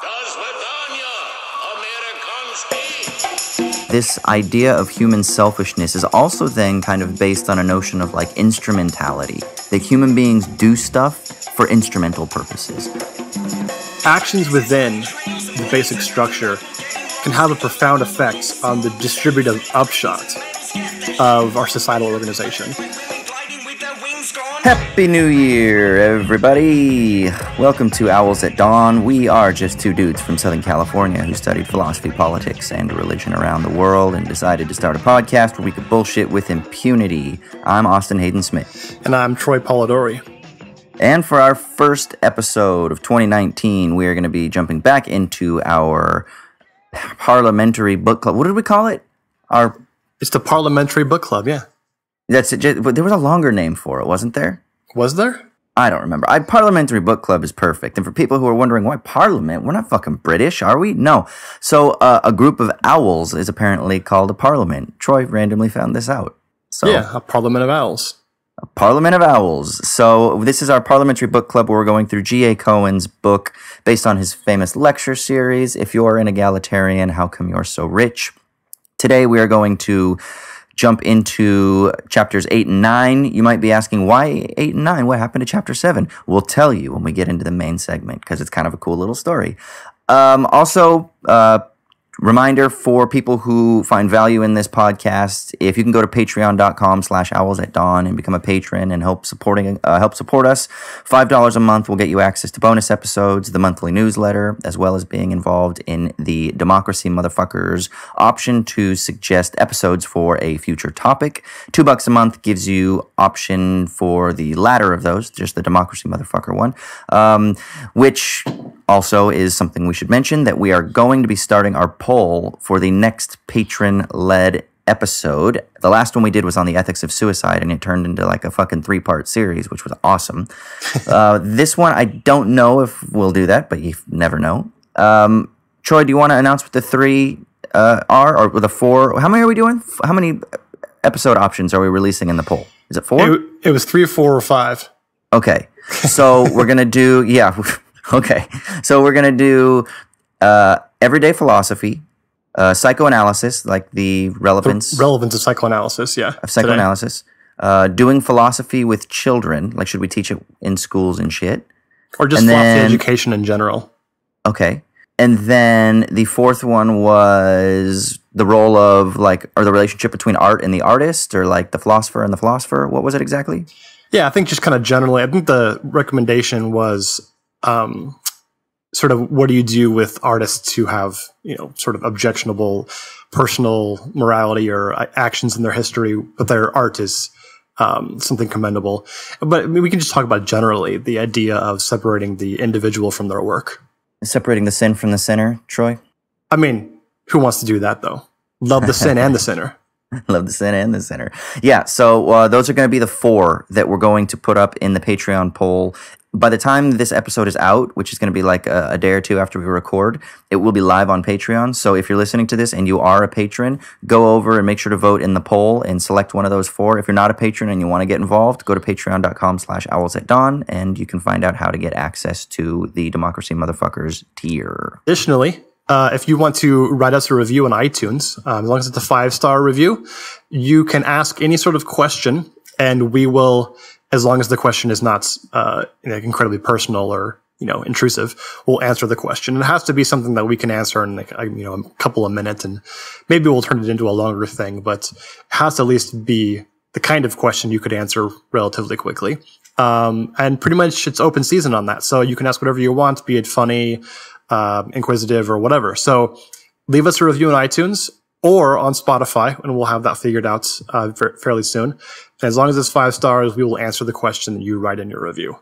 Das Vidania, Amerikanski. This idea of human selfishness is also then kind of based on a notion of like instrumentality, that human beings do stuff for instrumental purposes. Actions within the basic structure can have a profound effect on the distributive upshot of our societal organization. Happy New Year, everybody! Welcome to Owls at Dawn. We are just two dudes from Southern California who studied philosophy, politics, and religion around the world and decided to start a podcast where we could bullshit with impunity. I'm Austin Hayden Smith. And I'm Troy Polidori. And for our first episode of 2019, we are going to be jumping back into our parliamentary book club. What did we call it? Our It's the Parliamentary Book Club, yeah. That's it. But there was a longer name for it, wasn't there? Was there? I don't remember. I parliamentary book club is perfect. And for people who are wondering why parliament, we're not fucking British, are we? No. So uh, a group of owls is apparently called a parliament. Troy randomly found this out. So Yeah, a Parliament of Owls. A Parliament of Owls. So this is our parliamentary book club where we're going through G.A. Cohen's book based on his famous lecture series, If You're an Egalitarian, How Come You're So Rich? Today we are going to jump into chapters 8 and 9. You might be asking, why 8 and 9? What happened to chapter 7? We'll tell you when we get into the main segment because it's kind of a cool little story. Um, also, uh, reminder for people who find value in this podcast if you can go to patreon.com slash owls at dawn and become a patron and help supporting uh, help support us five dollars a month will get you access to bonus episodes the monthly newsletter as well as being involved in the democracy motherfuckers option to suggest episodes for a future topic. Two bucks a month gives you option for the latter of those just the democracy motherfucker one um, which also is something we should mention that we are going to be starting our poll for the next patron led episode. The last one we did was on the ethics of suicide and it turned into like a fucking three part series, which was awesome. uh, this one, I don't know if we'll do that, but you never know. Um, Troy, do you want to announce what the three uh, are or the four? How many are we doing? How many episode options are we releasing in the poll? Is it four? It, it was three, four, or five. Okay. So we're going to do, yeah. Okay. So we're going to do uh, everyday philosophy, uh, psychoanalysis, like the relevance Relevance of psychoanalysis, yeah. of psychoanalysis, uh, doing philosophy with children, like should we teach it in schools and shit? Or just And philosophy then- education in general. Okay. And then the fourth one was the role of like, or the relationship between art and the artist, or like the philosopher and the philosopher. What was it exactly? Yeah, I think just kind of generally, I think the recommendation was um, sort of what do you do with artists who have, you know, sort of objectionable personal morality or actions in their history, but their art is um, something commendable. But I mean, we can just talk about generally the idea of separating the individual from their work. Separating the sin from the sinner, Troy? I mean, who wants to do that though? Love the sin and the sinner. Love the sin and the sinner. Yeah, so uh, those are going to be the four that we're going to put up in the Patreon poll. By the time this episode is out, which is going to be like a, a day or two after we record, it will be live on Patreon. So if you're listening to this and you are a patron, go over and make sure to vote in the poll and select one of those four. If you're not a patron and you want to get involved, go to patreon.com slash owls at dawn and you can find out how to get access to the Democracy Motherfuckers tier. Additionally, uh, if you want to write us a review on iTunes, um, as long as it's a five star review, you can ask any sort of question, and we will, as long as the question is not uh, incredibly personal or you know intrusive, we'll answer the question. It has to be something that we can answer in like, you know a couple of minutes, and maybe we'll turn it into a longer thing, but it has to at least be the kind of question you could answer relatively quickly. Um, and pretty much it's open season on that. So you can ask whatever you want, be it funny, uh, inquisitive, or whatever. So leave us a review on iTunes or on Spotify, and we'll have that figured out uh, fa- fairly soon. And as long as it's five stars, we will answer the question that you write in your review.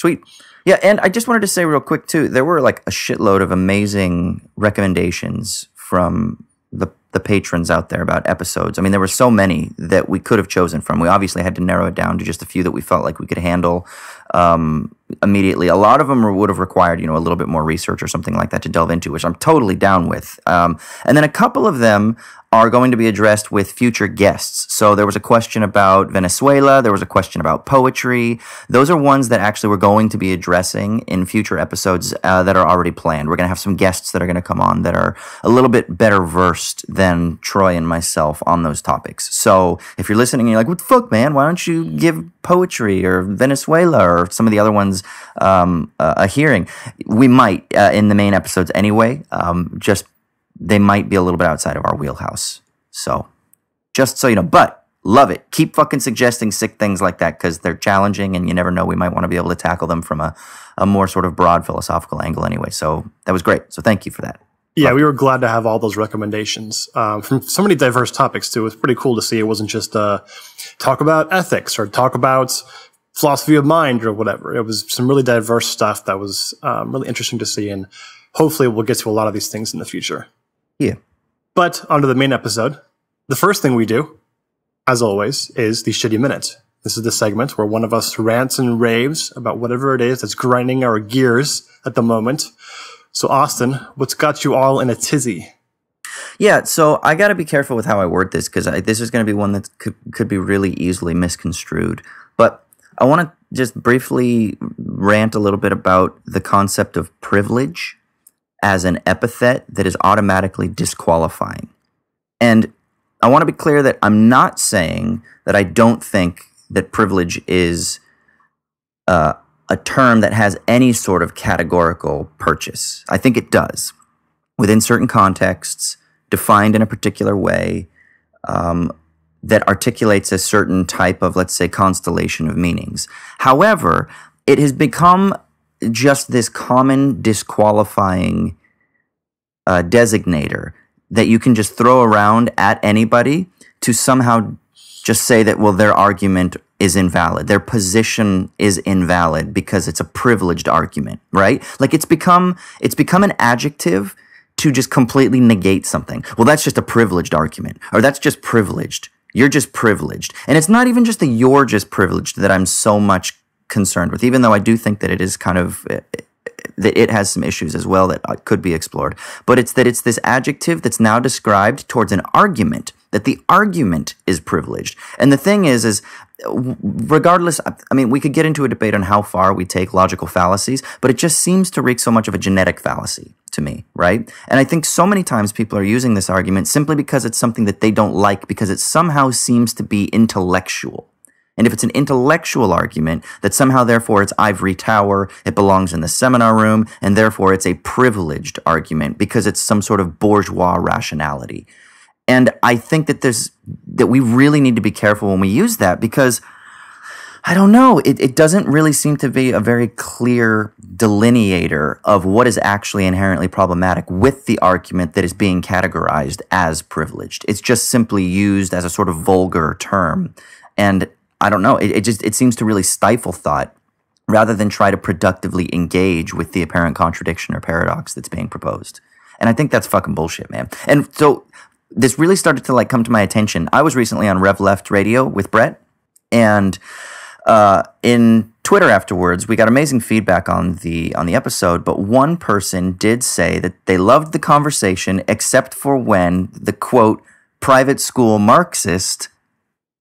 Sweet. Yeah, and I just wanted to say real quick too, there were like a shitload of amazing recommendations from the the patrons out there about episodes. I mean, there were so many that we could have chosen from. We obviously had to narrow it down to just a few that we felt like we could handle. Um, immediately. A lot of them would have required, you know, a little bit more research or something like that to delve into, which I'm totally down with. Um, and then a couple of them are going to be addressed with future guests. So there was a question about Venezuela. There was a question about poetry. Those are ones that actually we're going to be addressing in future episodes uh, that are already planned. We're going to have some guests that are going to come on that are a little bit better versed than Troy and myself on those topics. So if you're listening and you're like, what the fuck, man? Why don't you give poetry or Venezuela or some of the other ones um, a hearing? We might uh, in the main episodes anyway, um, just they might be a little bit outside of our wheelhouse. So, just so you know, but love it. Keep fucking suggesting sick things like that because they're challenging and you never know. We might want to be able to tackle them from a, a more sort of broad philosophical angle anyway. So, that was great. So, thank you for that. Yeah, we were glad to have all those recommendations um, from so many diverse topics too. It was pretty cool to see. It wasn't just uh, talk about ethics or talk about philosophy of mind or whatever. It was some really diverse stuff that was um, really interesting to see, and hopefully we'll get to a lot of these things in the future. Yeah. But onto the main episode. The first thing we do, as always, is the shitty minute. This is the segment where one of us rants and raves about whatever it is that's grinding our gears at the moment. So, Austin, what's got you all in a tizzy? Yeah, so I got to be careful with how I word this because this is going to be one that could, could be really easily misconstrued. But I want to just briefly rant a little bit about the concept of privilege as an epithet that is automatically disqualifying. And I want to be clear that I'm not saying that I don't think that privilege is uh, a term that has any sort of categorical purchase. I think it does. Within certain contexts, defined in a particular way, um, that articulates a certain type of, let's say, constellation of meanings. However, it has become just this common disqualifying uh, designator that you can just throw around at anybody to somehow just say that, well, their argument is invalid. Their position is invalid because it's a privileged argument, right? Like it's become, it's become an adjective to just completely negate something. Well, that's just a privileged argument or that's just privileged. You're just privileged. And it's not even just the you're just privileged that I'm so much concerned with, even though I do think that it is kind of eh, eh, that it has some issues as well that uh, could be explored. But it's that it's this adjective that's now described towards an argument that the argument is privileged. And the thing is, is eh, regardless, I mean, we could get into a debate on how far we take logical fallacies, but it just seems to wreak so much of a genetic fallacy to me, right? And I think so many times people are using this argument simply because it's something that they don't like because it somehow seems to be intellectual. And if it's an intellectual argument that somehow, therefore, it's ivory tower, it belongs in the seminar room, and therefore it's a privileged argument because it's some sort of bourgeois rationality. And I think that there's that we really need to be careful when we use that because I don't know, it, it doesn't really seem to be a very clear delineator of what is actually inherently problematic with the argument that is being categorized as privileged. It's just simply used as a sort of vulgar term. And I don't know. It, it just it seems to really stifle thought rather than try to productively engage with the apparent contradiction or paradox that's being proposed. And I think that's fucking bullshit, man. And so this really started to like come to my attention. I was recently on Rev Left Radio with Brett, and uh, in Twitter afterwards, we got amazing feedback on the on the episode. But one person did say that they loved the conversation, except for when the quote private school Marxist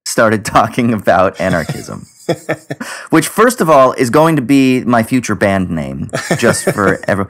started talking about anarchism. Which, first of all, is going to be my future band name, just for ever.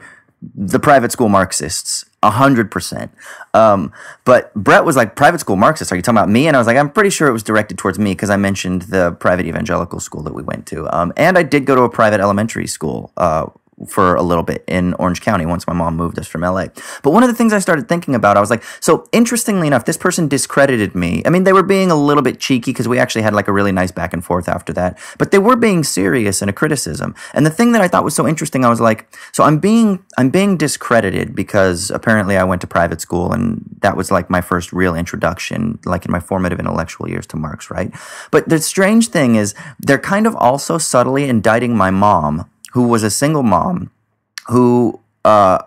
The private school Marxists, a hundred percent. Um, but Brett was like, "Private school Marxists? Are you talking about me?" And I was like, "I'm pretty sure it was directed towards me because I mentioned the private evangelical school that we went to, um, and I did go to a private elementary school uh, for a little bit in Orange County once my mom moved us from LA. But one of the things I started thinking about, I was like, so interestingly enough, this person discredited me. I mean, they were being a little bit cheeky because we actually had like a really nice back and forth after that, but they were being serious in a criticism. And the thing that I thought was so interesting, I was like, so I'm being I'm being discredited because apparently I went to private school and that was like my first real introduction, like in my formative intellectual years to Marx, right? But the strange thing is they're kind of also subtly indicting my mom who was a single mom who uh,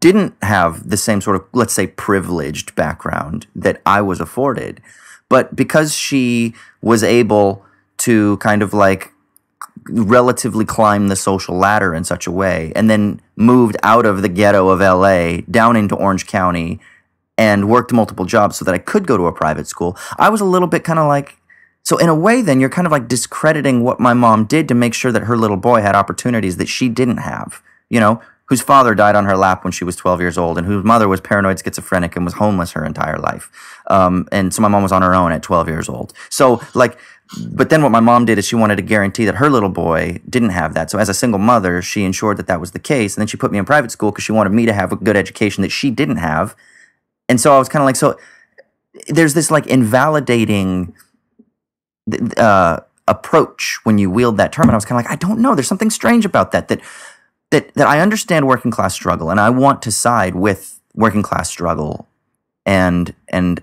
didn't have the same sort of, let's say, privileged background that I was afforded. But because she was able to kind of like relatively climb the social ladder in such a way and then moved out of the ghetto of LA down into Orange County and worked multiple jobs so that I could go to a private school. I was a little bit kind of like so in a way then you're kind of like discrediting what my mom did to make sure that her little boy had opportunities that she didn't have. You know, whose father died on her lap when she was 12 years old and whose mother was paranoid schizophrenic and was homeless her entire life. Um, and so my mom was on her own at 12 years old. So like but then what my mom did is she wanted to guarantee that her little boy didn't have that. So as a single mother, she ensured that that was the case. And then she put me in private school because she wanted me to have a good education that she didn't have. And so I was kind of like, so there's this like invalidating uh, approach when you wield that term. And I was kind of like, I don't know. There's something strange about that. That that that I understand working class struggle, and I want to side with working class struggle, and and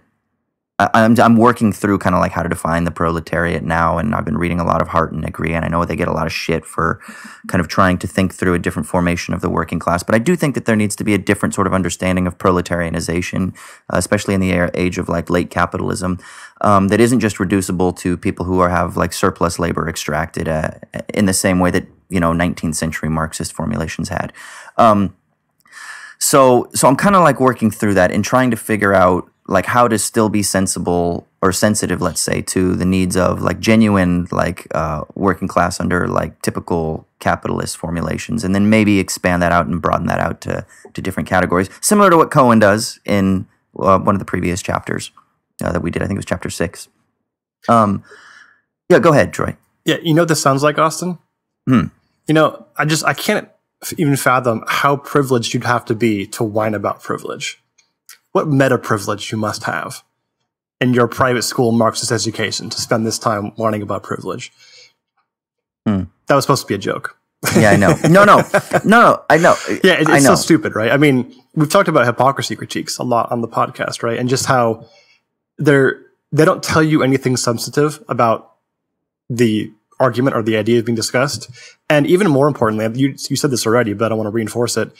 I'm, I'm working through kind of like how to define the proletariat now, and I've been reading a lot of Hardt and Negri, and I know they get a lot of shit for kind of trying to think through a different formation of the working class. But I do think that there needs to be a different sort of understanding of proletarianization, uh, especially in the age of like late capitalism, um, that isn't just reducible to people who are have like surplus labor extracted uh, in the same way that you know 19th century Marxist formulations had. Um, so so I'm kind of like working through that and trying to figure out like how to still be sensible or sensitive, let's say, to the needs of like genuine like uh, working class under like typical capitalist formulations, and then maybe expand that out and broaden that out to to different categories, similar to what Cohen does in uh, one of the previous chapters uh, that we did. I think it was chapter six. Um, yeah, go ahead, Troy. Yeah, you know what this sounds like, Austin. Hmm. You know, I just I can't even fathom how privileged you'd have to be to whine about privilege what meta privilege you must have in your private school Marxist education to spend this time learning about privilege. Hmm. That was supposed to be a joke. Yeah, I know. No, no, no, no. I know. Yeah, it, it's so stupid, right? I mean, we've talked about hypocrisy critiques a lot on the podcast, right? And just how they're they don't tell you anything substantive about the argument or the idea being discussed. And even more importantly, you you said this already, but I want to reinforce it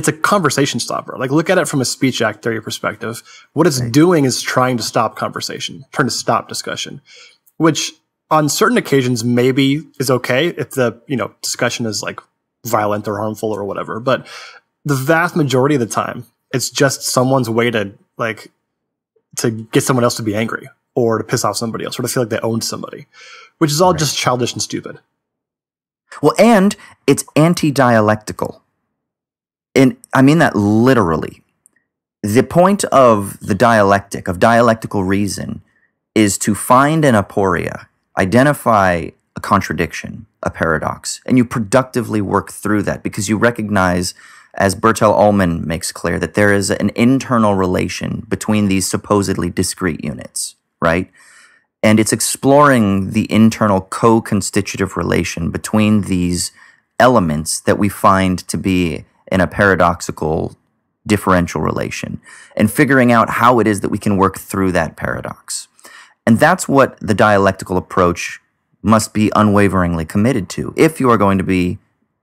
it's a conversation stopper. Like look at it from a speech act theory perspective. What it's right. doing is trying to stop conversation, trying to stop discussion, which on certain occasions maybe is okay if the, you know, discussion is like violent or harmful or whatever. But the vast majority of the time, it's just someone's way to like to get someone else to be angry or to piss off somebody else or to feel like they owned somebody, which is all right. just childish and stupid. Well, and it's anti dialectical and I mean that literally. The point of the dialectic, of dialectical reason, is to find an aporia, identify a contradiction, a paradox, and you productively work through that because you recognize, as Bertell Ollman makes clear, that there is an internal relation between these supposedly discrete units, right? And it's exploring the internal co constitutive relation between these elements that we find to be in a paradoxical differential relation and figuring out how it is that we can work through that paradox. And that's what the dialectical approach must be unwaveringly committed to if you are going to be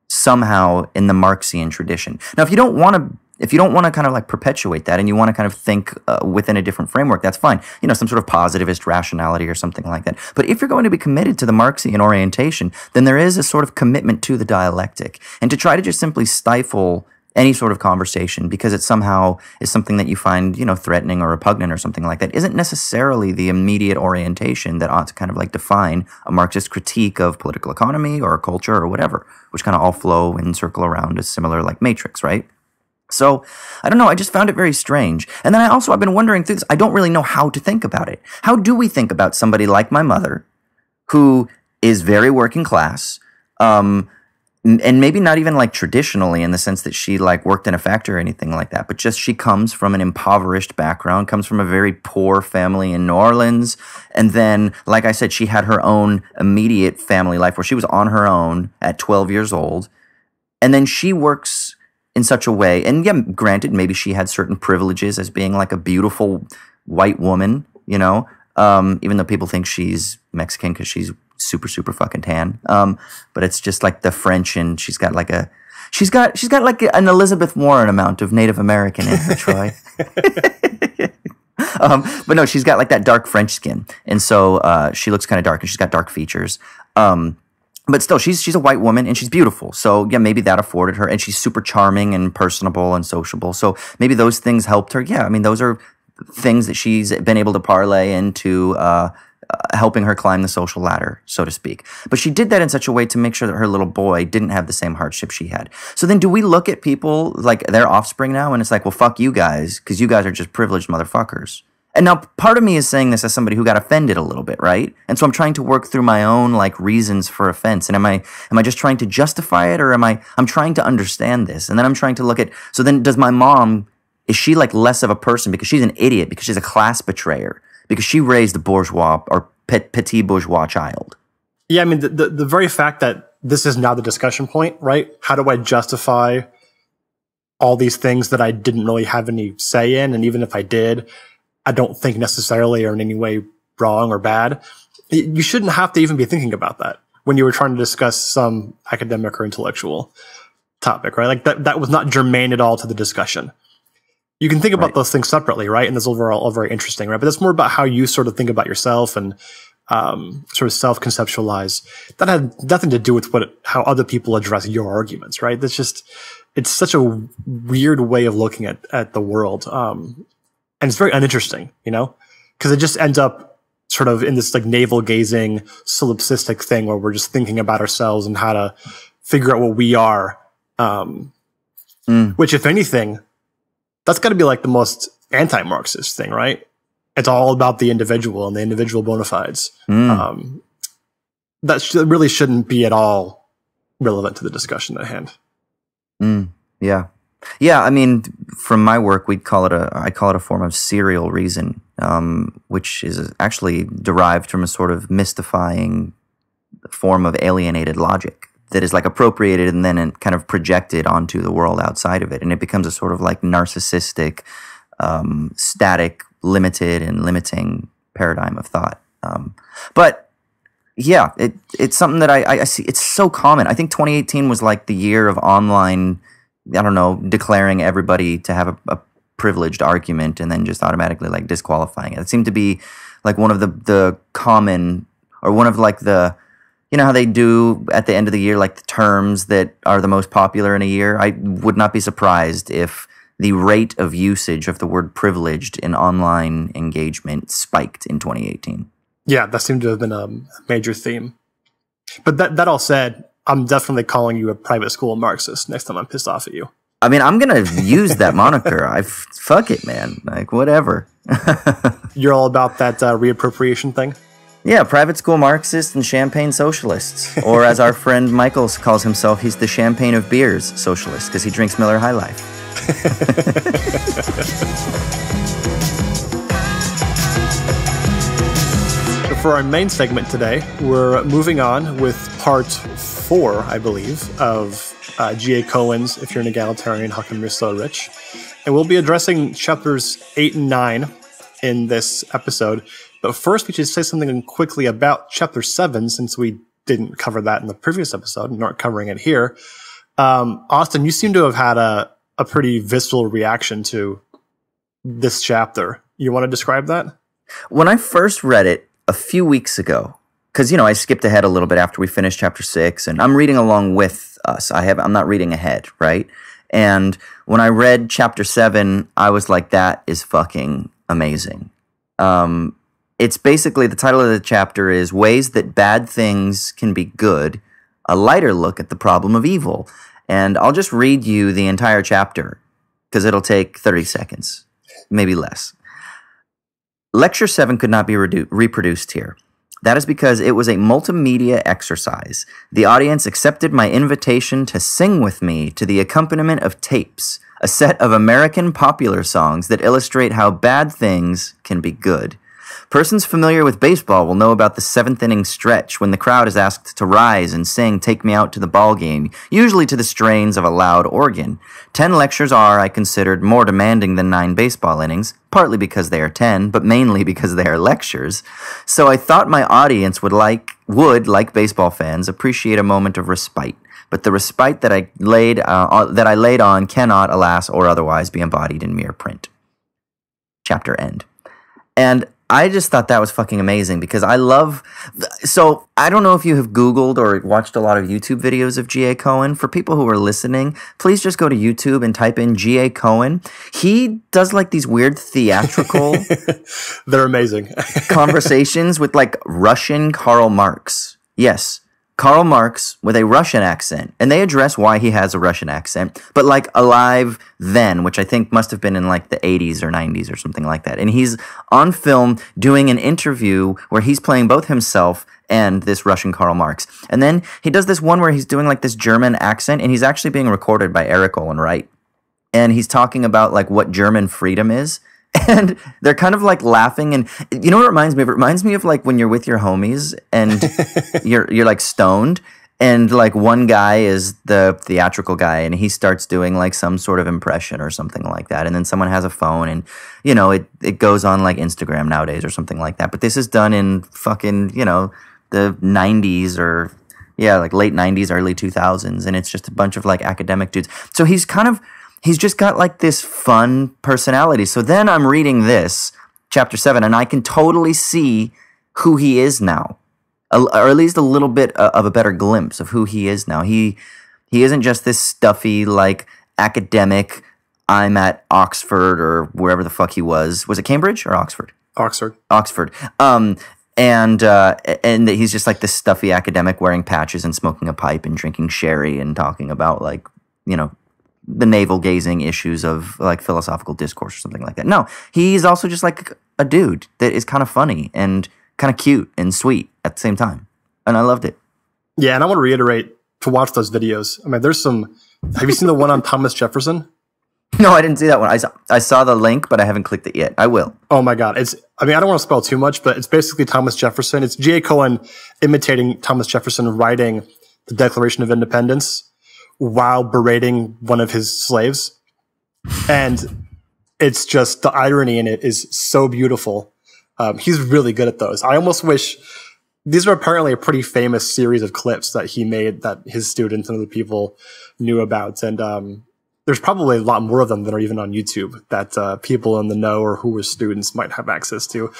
somehow in the Marxian tradition. Now, if you don't want to if you don't want to kind of like perpetuate that and you want to kind of think uh, within a different framework, that's fine. You know, some sort of positivist rationality or something like that. But if you're going to be committed to the Marxian orientation, then there is a sort of commitment to the dialectic. And to try to just simply stifle any sort of conversation because it somehow is something that you find, you know, threatening or repugnant or something like that isn't necessarily the immediate orientation that ought to kind of like define a Marxist critique of political economy or culture or whatever, which kind of all flow and circle around a similar like matrix, right? So I don't know. I just found it very strange. And then I also, I've been wondering through this. I don't really know how to think about it. How do we think about somebody like my mother who is very working class, um, and maybe not even like traditionally in the sense that she like worked in a factory or anything like that, but just she comes from an impoverished background, comes from a very poor family in New Orleans. And then, like I said, she had her own immediate family life where she was on her own at 12 years old. And then she works in such a way. And yeah, granted, maybe she had certain privileges as being like a beautiful white woman, you know, um, even though people think she's Mexican because she's super, super fucking tan. Um, but it's just like the French, and she's got like a. She's got she's got like an Elizabeth Warren amount of Native American in her, Troy. um, but no, she's got like that dark French skin, and so uh, she looks kind of dark, and she's got dark features. Um, but still, she's she's a white woman and she's beautiful. So yeah, maybe that afforded her, and she's super charming and personable and sociable. So maybe those things helped her. Yeah, I mean, those are things that she's been able to parlay into uh, uh, helping her climb the social ladder, so to speak. But she did that in such a way to make sure that her little boy didn't have the same hardship she had. So then, do we look at people like their offspring now, and it's like, well, fuck you guys, because you guys are just privileged motherfuckers. And now part of me is saying this as somebody who got offended a little bit, right? And so I'm trying to work through my own like reasons for offense. And am I am I just trying to justify it or am I I'm trying to understand this? And then I'm trying to look at so then does my mom is she like less of a person because she's an idiot because she's a class betrayer because she raised a bourgeois or petit bourgeois child? Yeah, I mean the, the the very fact that this is now the discussion point, right? How do I justify all these things that I didn't really have any say in and even if I did, I don't think necessarily are in any way wrong or bad. You shouldn't have to even be thinking about that when you were trying to discuss some academic or intellectual topic, right? Like that, that was not germane at all to the discussion. You can think about Right. those things separately, right? And that's overall all very interesting, right? But that's more about how you sort of think about yourself and um, sort of self-conceptualize. That had nothing to do with what how other people address your arguments, right? That's just it's such a weird way of looking at at the world. Um, and it's very uninteresting, you know, because it just ends up sort of in this like navel gazing solipsistic thing where we're just thinking about ourselves and how to figure out what we are. Um, Mm. Which, if anything, that's got to be like the most anti-Marxist thing, right? It's all about the individual and the individual bona fides. Mm. Um, that sh- really shouldn't be at all relevant to the discussion at hand. Mm, yeah. Yeah, I mean, from my work, we'd call it a, I call it a form of serial reason, um, which is actually derived from a sort of mystifying form of alienated logic that is like appropriated and then kind of projected onto the world outside of it. And it becomes a sort of like narcissistic, um, static, limited, and limiting paradigm of thought. Um, but yeah, it, it's something that I, I see. It's so common. I think 2018 was like the year of online I don't know, declaring everybody to have a, a privileged argument and then just automatically like disqualifying it. It seemed to be like one of the the common or one of like the you know how they do at the end of the year like the terms that are the most popular in a year. I would not be surprised if the rate of usage of the word privileged in online engagement spiked in 2018. Yeah, that seemed to have been a major theme. But that that all said, I'm definitely calling you a private school Marxist next time I'm pissed off at you. I mean, I'm gonna use that moniker. I fuck it, man. Like whatever. You're all about that uh, reappropriation thing. Yeah, private school Marxists and champagne socialists. Or as our friend Michaels calls himself, he's the champagne of beers socialist because he drinks Miller High Life. For our main segment today, we're moving on with part four, I believe, of uh, G.A. Cohen's If You're an Egalitarian, How Come You're So Rich? And we'll be addressing chapters eight and nine in this episode. But first, we should say something quickly about chapter seven, since we didn't cover that in the previous episode and aren't covering it here. Um, Austin, you seem to have had a, a pretty visceral reaction to this chapter. You want to describe that? When I first read it a few weeks ago, because you know I skipped ahead a little bit after we finished chapter six, and I'm reading along with us. I have I'm not reading ahead, right? And when I read chapter seven, I was like, "That is fucking amazing." Um, it's basically the title of the chapter is "Ways That Bad Things Can Be Good: A Lighter Look at the Problem of Evil." And I'll just read you the entire chapter because it'll take 30 seconds, maybe less. Lecture 7 could not be redu- reproduced here. That is because it was a multimedia exercise. The audience accepted my invitation to sing with me to the accompaniment of tapes, a set of American popular songs that illustrate how bad things can be good. Persons familiar with baseball will know about the seventh inning stretch when the crowd is asked to rise and sing Take Me Out to the Ball Game, usually to the strains of a loud organ. Ten lectures are, I considered, more demanding than nine baseball innings, partly because they are ten, but mainly because they are lectures. So I thought my audience would like, would, like baseball fans, appreciate a moment of respite. But the respite that I laid, uh, that I laid on cannot, alas, or otherwise, be embodied in mere print. Chapter end. And I just thought that was fucking amazing because I love. So I don't know if you have Googled or watched a lot of YouTube videos of G.A. Cohen. For people who are listening, please just go to YouTube and type in G.A. Cohen. He does like these weird theatrical They're amazing. conversations with like Russian Karl Marx. Yes, Karl Marx with a Russian accent. And they address why he has a Russian accent, but like alive then, which I think must have been in like the 80s or 90s or something like that. And he's on film doing an interview where he's playing both himself and this Russian Karl Marx. And then he does this one where he's doing like this German accent and he's actually being recorded by Erik Olin Wright. And he's talking about like what German freedom is and they're kind of like laughing and you know what it reminds me of? It reminds me of like when you're with your homies and you're you're like stoned and like one guy is the theatrical guy and he starts doing like some sort of impression or something like that and then someone has a phone and you know it it goes on like Instagram nowadays or something like that but this is done in fucking you know the 90s or yeah like late 90s early 2000s and it's just a bunch of like academic dudes. So he's kind of he's just got like this fun personality. So then I'm reading this chapter seven, and I can totally see who he is now, or at least a little bit uh, of a better glimpse of who he is now. He he isn't just this stuffy like academic. I'm at Oxford or wherever the fuck he was. Was it Cambridge or Oxford? Oxford. Oxford. Um, and uh, and he's just like this stuffy academic wearing patches and smoking a pipe and drinking sherry and talking about like you know the navel gazing issues of like philosophical discourse or something like that. No, he's also just like a dude that is kind of funny and kind of cute and sweet at the same time. And I loved it. Yeah, and I want to reiterate to watch those videos. I mean, there's some. Have you seen the one on Thomas Jefferson? No, I didn't see that one. I saw, I saw the link, but I haven't clicked it yet. I will. Oh my god, it's. I mean, I don't want to spell too much, but it's basically Thomas Jefferson. It's G.A. Cohen imitating Thomas Jefferson writing the Declaration of Independence while berating one of his slaves, and it's just the irony in it is so beautiful. Um, he's really good at those. I almost wish these are apparently a pretty famous series of clips that he made that his students and other people knew about, and um, there's probably a lot more of them that are even on YouTube that uh, people in the know or who were students might have access to.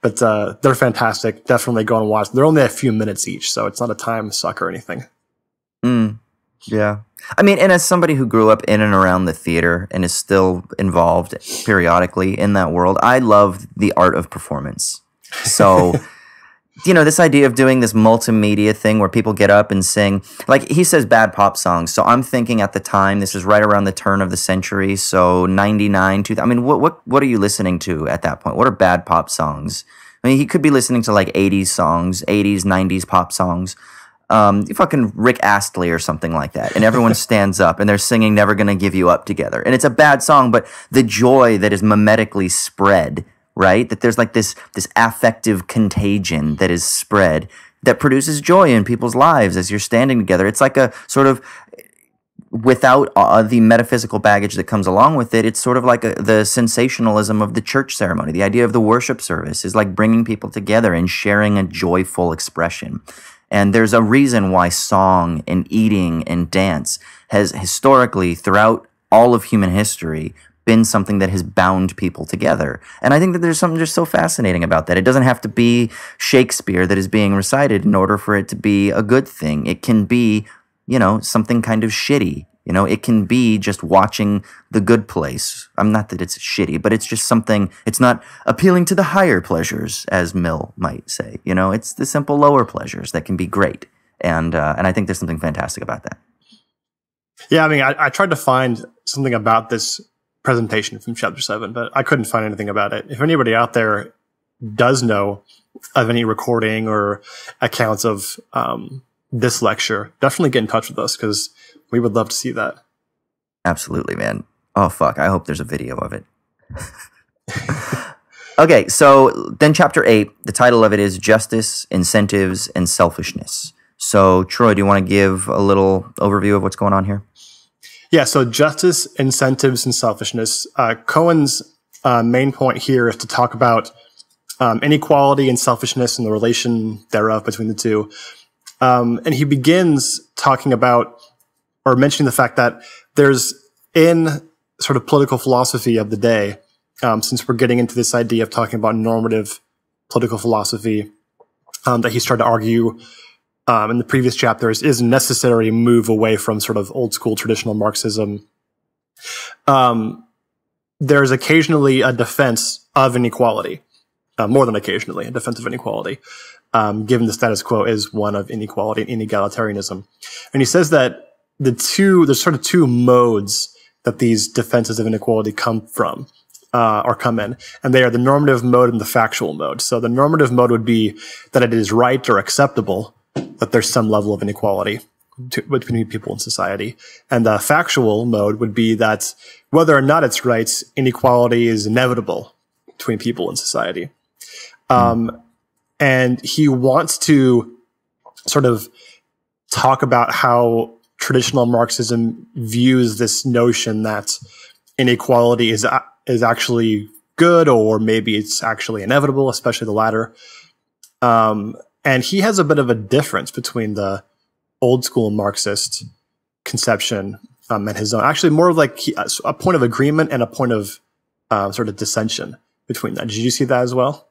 But uh, they're fantastic. Definitely go and watch. They're only a few minutes each, so it's not a time suck or anything. Mm, yeah. I mean, and as somebody who grew up in and around the theater and is still involved periodically in that world, I love the art of performance. So, you know, this idea of doing this multimedia thing where people get up and sing, like he says, bad pop songs. So I'm thinking at the time, this is right around the turn of the century. So 99, 2000. I mean, what, what, what are you listening to at that point? What are bad pop songs? I mean, he could be listening to like 80s songs, 80s, 90s pop songs um, fucking Rick Astley or something like that. And everyone stands up and they're singing Never Gonna Give You Up together. And it's a bad song, but the joy that is mimetically spread, right? That there's like this, this affective contagion that is spread that produces joy in people's lives as you're standing together. It's like a sort of, without uh, the metaphysical baggage that comes along with it, it's sort of like a, the sensationalism of the church ceremony. The idea of the worship service is like bringing people together and sharing a joyful expression. And there's a reason why song and eating and dance has historically, throughout all of human history, been something that has bound people together. And I think that there's something just so fascinating about that. It doesn't have to be Shakespeare that is being recited in order for it to be a good thing. It can be, you know, something kind of shitty. You know, it can be just watching The Good Place. I'm not that it's shitty, but it's just something, it's not appealing to the higher pleasures, as Mill might say. You know, it's the simple lower pleasures that can be great. And, uh, and I think there's something fantastic about that. Yeah, I mean, I, I tried to find something about this presentation from chapter seven, but I couldn't find anything about it. If anybody out there does know of any recording or accounts of um, this lecture, definitely get in touch with us because we would love to see that. Absolutely, man. Oh, fuck. I hope there's a video of it. okay, so then chapter eight, the title of it is Justice, Incentives, and Selfishness. So, Troy, do you want to give a little overview of what's going on here? Yeah, so justice, incentives, and selfishness. Uh, Cohen's uh, main point here is to talk about um, inequality and selfishness and the relation thereof between the two. Um, and he begins talking about or mentioning the fact that there's in sort of political philosophy of the day, um, since we're getting into this idea of talking about normative political philosophy um, that he's tried to argue um, in the previous chapters is necessary move away from sort of old school traditional Marxism. Um, there's occasionally a defense of inequality, uh, more than occasionally, a defense of inequality, um, given the status quo is one of inequality and inegalitarianism. And he says that the two, there's sort of two modes that these defenses of inequality come from. Uh, or come in, and they are the normative mode and the factual mode. So the normative mode would be that it is right or acceptable that there's some level of inequality to, between people in society. And the factual mode would be that whether or not it's right, inequality is inevitable between people in society. Um, and he wants to sort of talk about how traditional Marxism views this notion that inequality is is actually good, or maybe it's actually inevitable, especially the latter. Um, and he has a bit of a difference between the old school Marxist conception um, and his own. Actually, more of like he, a point of agreement and a point of uh, sort of dissension between that. Did you see that as well?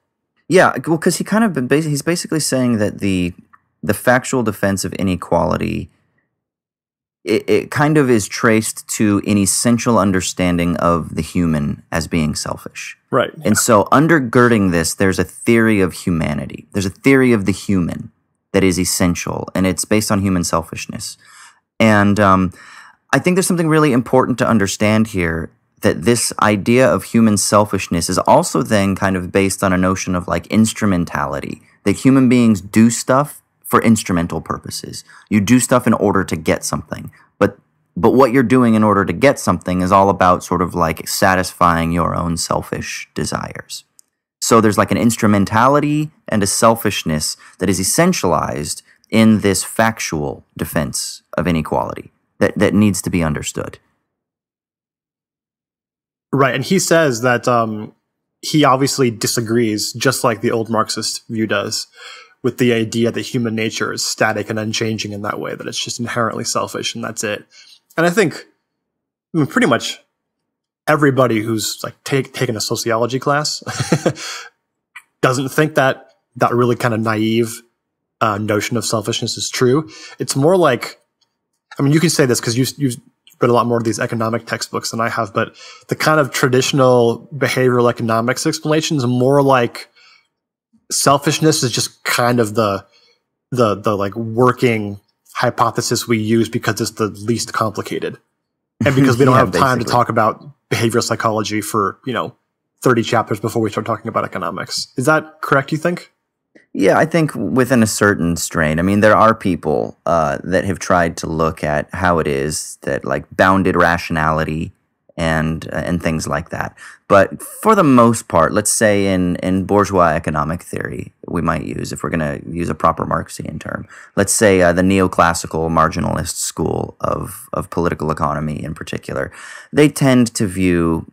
Yeah, well, because he kind of been he's basically saying that the the factual defense of inequality it, it kind of is traced to an essential understanding of the human as being selfish. Right. And so, undergirding this, there's a theory of humanity. There's a theory of the human that is essential, and it's based on human selfishness. And um, I think there's something really important to understand here that this idea of human selfishness is also then kind of based on a notion of like instrumentality, that human beings do stuff for instrumental purposes. You do stuff in order to get something. But but what you're doing in order to get something is all about sort of like satisfying your own selfish desires. So there's like an instrumentality and a selfishness that is essentialized in this factual defense of inequality that, that needs to be understood. Right. And he says that um, he obviously disagrees, just like the old Marxist view does, with the idea that human nature is static and unchanging in that way, that it's just inherently selfish and that's it. And I think I mean, pretty much everybody who's like take, taken a sociology class doesn't think that that really kind of naive uh, notion of selfishness is true. It's more like, I mean, you can say this because you, you've read a lot more of these economic textbooks than I have, but the kind of traditional behavioral economics explanation is more like selfishness is just kind of the the the like working hypothesis we use because it's the least complicated. And because we don't Yeah, have time to talk about behavioral psychology for you know 30 chapters before we start talking about economics. Is that correct you think? Yeah, I think within a certain strain. I mean, there are people uh, that have tried to look at how it is that like bounded rationality and uh, and things like that. But for the most part, let's say in in bourgeois economic theory, we might use if we're going to use a proper Marxian term. Let's say uh, the neoclassical marginalist school of of political economy in particular, they tend to view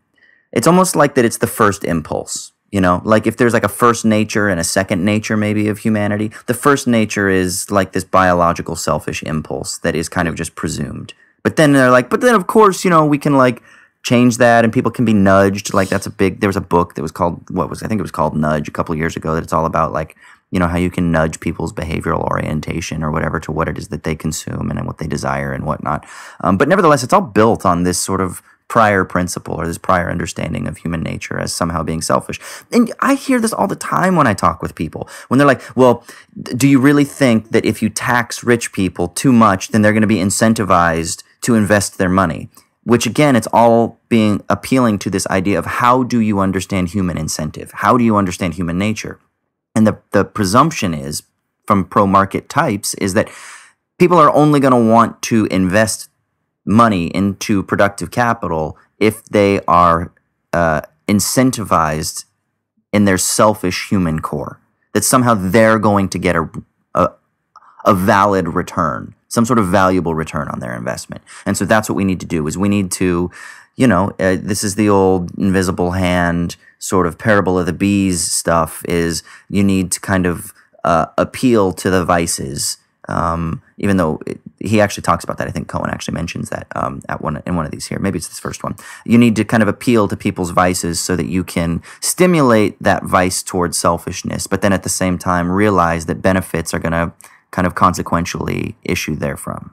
it's almost like that it's the first impulse you know like if there's like a first nature and a second nature maybe of humanity the first nature is like this biological selfish impulse that is kind of just presumed but then they're like but then of course you know we can like change that and people can be nudged like that's a big there was a book that was called what was i think it was called nudge a couple of years ago that it's all about like you know how you can nudge people's behavioral orientation or whatever to what it is that they consume and what they desire and whatnot um, but nevertheless it's all built on this sort of prior principle or this prior understanding of human nature as somehow being selfish. And I hear this all the time when I talk with people. When they're like, well, do you really think that if you tax rich people too much, then they're going to be incentivized to invest their money? Which again, it's all being appealing to this idea of how do you understand human incentive? How do you understand human nature? And the, the presumption is from pro market types is that people are only going to want to invest money into productive capital if they are uh, incentivized in their selfish human core. That somehow they're going to get a, a, a valid return, some sort of valuable return on their investment. And so that's what we need to do is we need to, you know, uh, this is the old invisible hand sort of parable of the bees stuff is you need to kind of uh, appeal to the vices um, even though it, he actually talks about that. I think Cohen actually mentions that um, at one in one of these here. Maybe it's this first one. You need to kind of appeal to people's vices so that you can stimulate that vice towards selfishness, but then at the same time realize that benefits are going to kind of consequentially issue therefrom,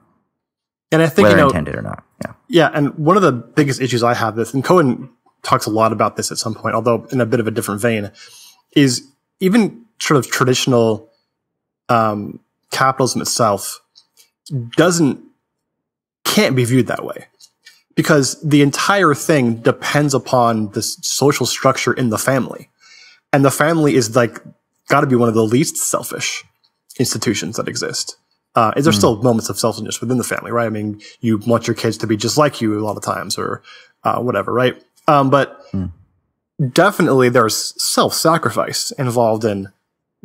And I think whether you know, intended or not. Yeah. Yeah, and one of the biggest issues I have with, and Cohen talks a lot about this at some point, although in a bit of a different vein, is even sort of traditional um, capitalism itself doesn't can't be viewed that way because the entire thing depends upon this social structure in the family, and the family is like got to be one of the least selfish institutions that exist. Uh, is there still moments of selfishness within the family, right? I mean, you want your kids to be just like you a lot of times, or uh, whatever, right? Um, but definitely there's self-sacrifice involved in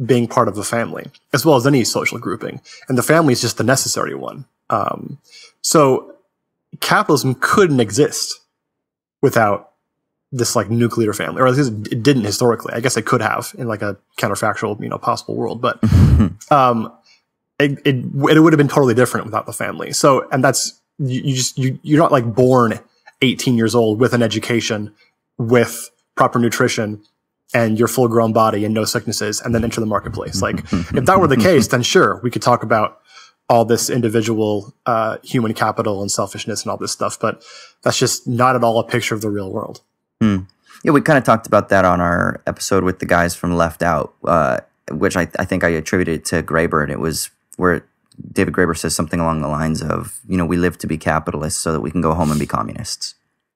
being part of the family, as well as any social grouping, and the family is just the necessary one. Um, so capitalism couldn't exist without this like nuclear family, or at least it didn't historically. I guess it could have in like a counterfactual, you know, possible world, but um, it, it it would have been totally different without the family. So, and that's you, you just you you're not like born 18 years old with an education, with proper nutrition, and your full grown body and no sicknesses, and then enter the marketplace. Like, if that were the case, then sure, we could talk about all this individual uh, human capital and selfishness and all this stuff, but that's just not at all a picture of the real world. Yeah, we kind of talked about that on our episode with the guys from Left Out, uh, which I, I think I attributed to Graeber, and it was where David Graeber says something along the lines of, you know, we live to be capitalists so that we can go home and be communists.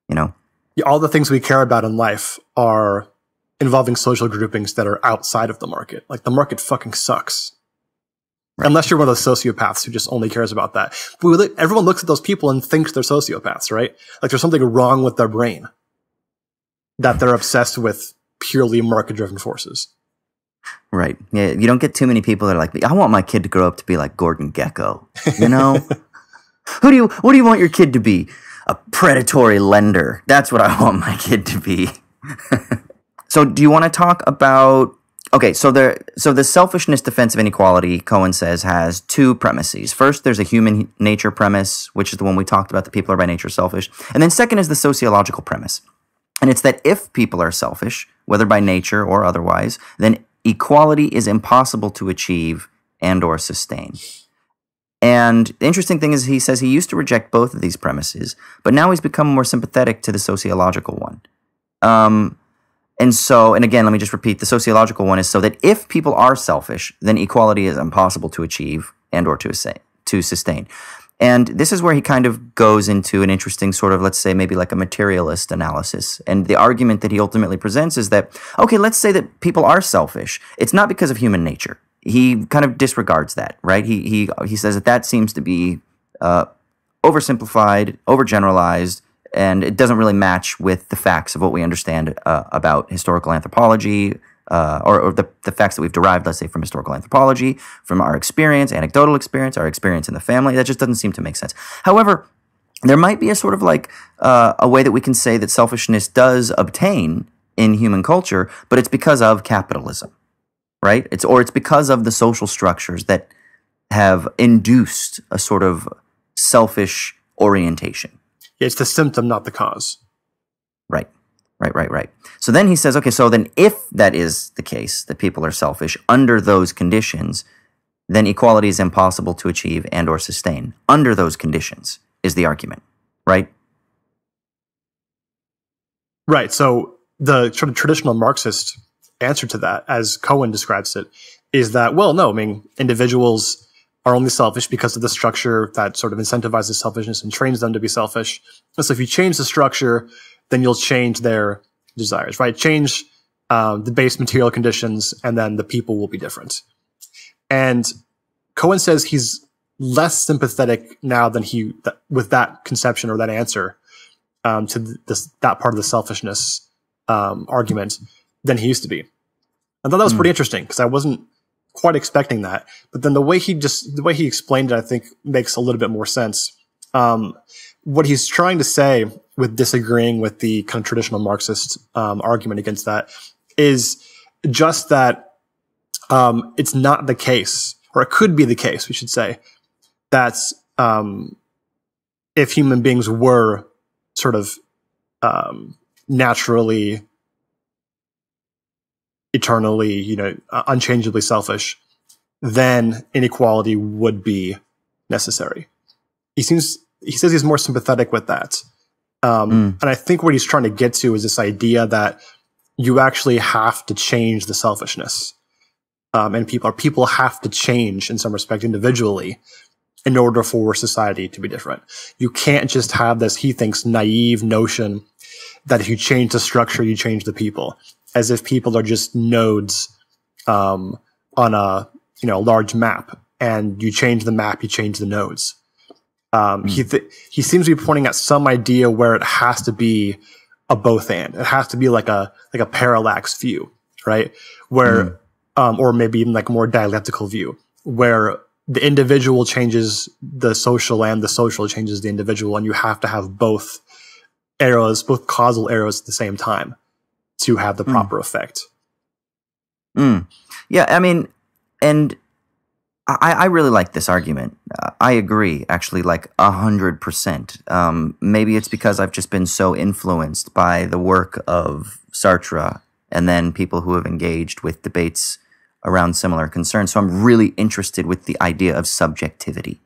You know, Yeah, all the things we care about in life are involving social groupings that are outside of the market. Like the market fucking sucks. Unless you're one of those sociopaths who just only cares about that. We look- Everyone looks at those people and thinks they're sociopaths, right? Like there's something wrong with their brain that they're obsessed with purely market driven forces. right? Yeah, you don't get too many people that are like, I want my kid to grow up to be like Gordon Gekko. You know, who do you what do you want your kid to be? A predatory lender. That's what I want my kid to be. so, do you want to talk about? Okay, so the so the selfishness defense of inequality, Cohen says, has two premises. First, there's a human nature premise, which is the one we talked about. The people are by nature selfish, and then second is the sociological premise. And it's that if people are selfish, whether by nature or otherwise, then equality is impossible to achieve and or sustain. And the interesting thing is he says he used to reject both of these premises, but now he's become more sympathetic to the sociological one. Um, and so, and again, let me just repeat, the sociological one is so that if people are selfish, then equality is impossible to achieve and or to, to sustain. And this is where he kind of goes into an interesting sort of, let's say, maybe like a materialist analysis. And the argument that he ultimately presents is that, okay, let's say that people are selfish. It's not because of human nature. He kind of disregards that, right? He, he, he says that that seems to be uh, oversimplified, overgeneralized, and it doesn't really match with the facts of what we understand uh, about historical anthropology, uh, or, or the, the facts that we've derived, let's say, from historical anthropology, from our experience, anecdotal experience, our experience in the family. That just doesn't seem to make sense. However, there might be a sort of like uh, a way that we can say that selfishness does obtain in human culture, but it's because of capitalism, right? It's or it's because of the social structures that have induced a sort of selfish orientation. It's the symptom, not the cause. Right. Right, right, right. So then he says, okay, so then if that is the case, that people are selfish under those conditions, then equality is impossible to achieve and or sustain under those conditions is the argument, right? Right. So the sort of traditional Marxist answer to that, as Cohen describes it, is that, well, no, I mean, individuals are only selfish because of the structure that sort of incentivizes selfishness and trains them to be selfish. And so if you change the structure, then you'll change their desires, right? Change um, the base material conditions, and then the people will be different. And Cohen says he's less sympathetic now than he th- with that conception or that answer um, to th- this that part of the selfishness um, argument than he used to be. I thought that was pretty interesting because I wasn't quite expecting that. But then the way he just the way he explained it, I think makes a little bit more sense. Um, what he's trying to say with disagreeing with the kind of traditional Marxist um, argument against that is just that um, it's not the case, or it could be the case, we should say, that um, if human beings were sort of um, naturally, eternally, you know, uh, unchangeably selfish, then inequality would be necessary. He seems he says he's more sympathetic with that. Um, mm. And I think what he's trying to get to is this idea that you actually have to change the selfishness. Um, and people, people have to change in some respect individually in order for society to be different. You can't just have this, he thinks, naive notion that if you change the structure, you change the people, as if people are just nodes um, on a you know large map, and you change the map, you change the nodes. Um, mm. He th- he seems to be pointing at some idea where it has to be a both and. It has to be like a like a parallax view, right? Where mm. um, or maybe even like a more dialectical view, where the individual changes the social and the social changes the individual, and you have to have both arrows, both causal arrows at the same time to have the mm. proper effect. Mm. Yeah, I mean, and I, I really like this argument. Uh, I agree, actually, like a hundred percent. Um, maybe it's because I've just been so influenced by the work of Sartre and then people who have engaged with debates around similar concerns. So I'm really interested with the idea of subjectivity.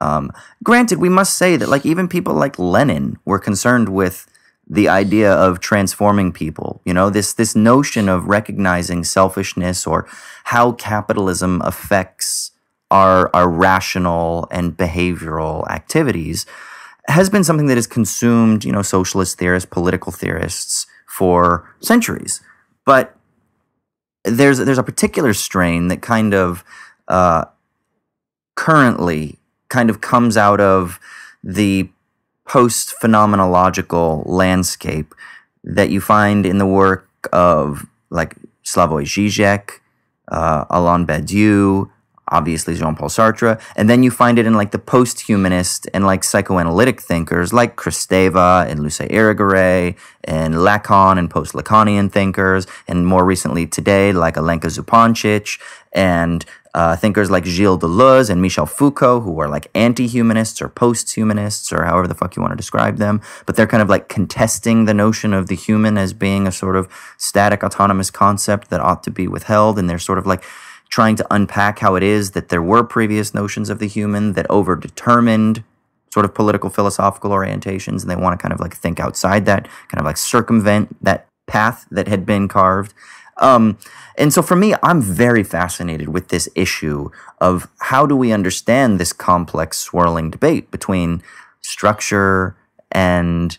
Um, granted, we must say that like even people like Lenin were concerned with the idea of transforming people. You know, this this notion of recognizing selfishness or how capitalism affects our our rational and behavioral activities has been something that has consumed, you know, socialist theorists, political theorists for centuries. But there's there's a particular strain that kind of uh, currently kind of comes out of the post phenomenological landscape that you find in the work of like Slavoj Žižek, uh, Alain Badiou, obviously Jean-Paul Sartre, and then you find it in like the post-humanist and like psychoanalytic thinkers like Kristeva and Luce Irigaray and Lacan and post-Lacanian thinkers, and more recently today like Alenka Zupancic and uh, thinkers like Gilles Deleuze and Michel Foucault, who are like anti-humanists or post-humanists or however the fuck you want to describe them, but they're kind of like contesting the notion of the human as being a sort of static autonomous concept that ought to be withheld, and they're sort of like trying to unpack how it is that there were previous notions of the human that overdetermined sort of political philosophical orientations, and they want to kind of like think outside that, kind of like circumvent that path that had been carved. Um, and so for me, I'm very fascinated with this issue of how do we understand this complex swirling debate between structure and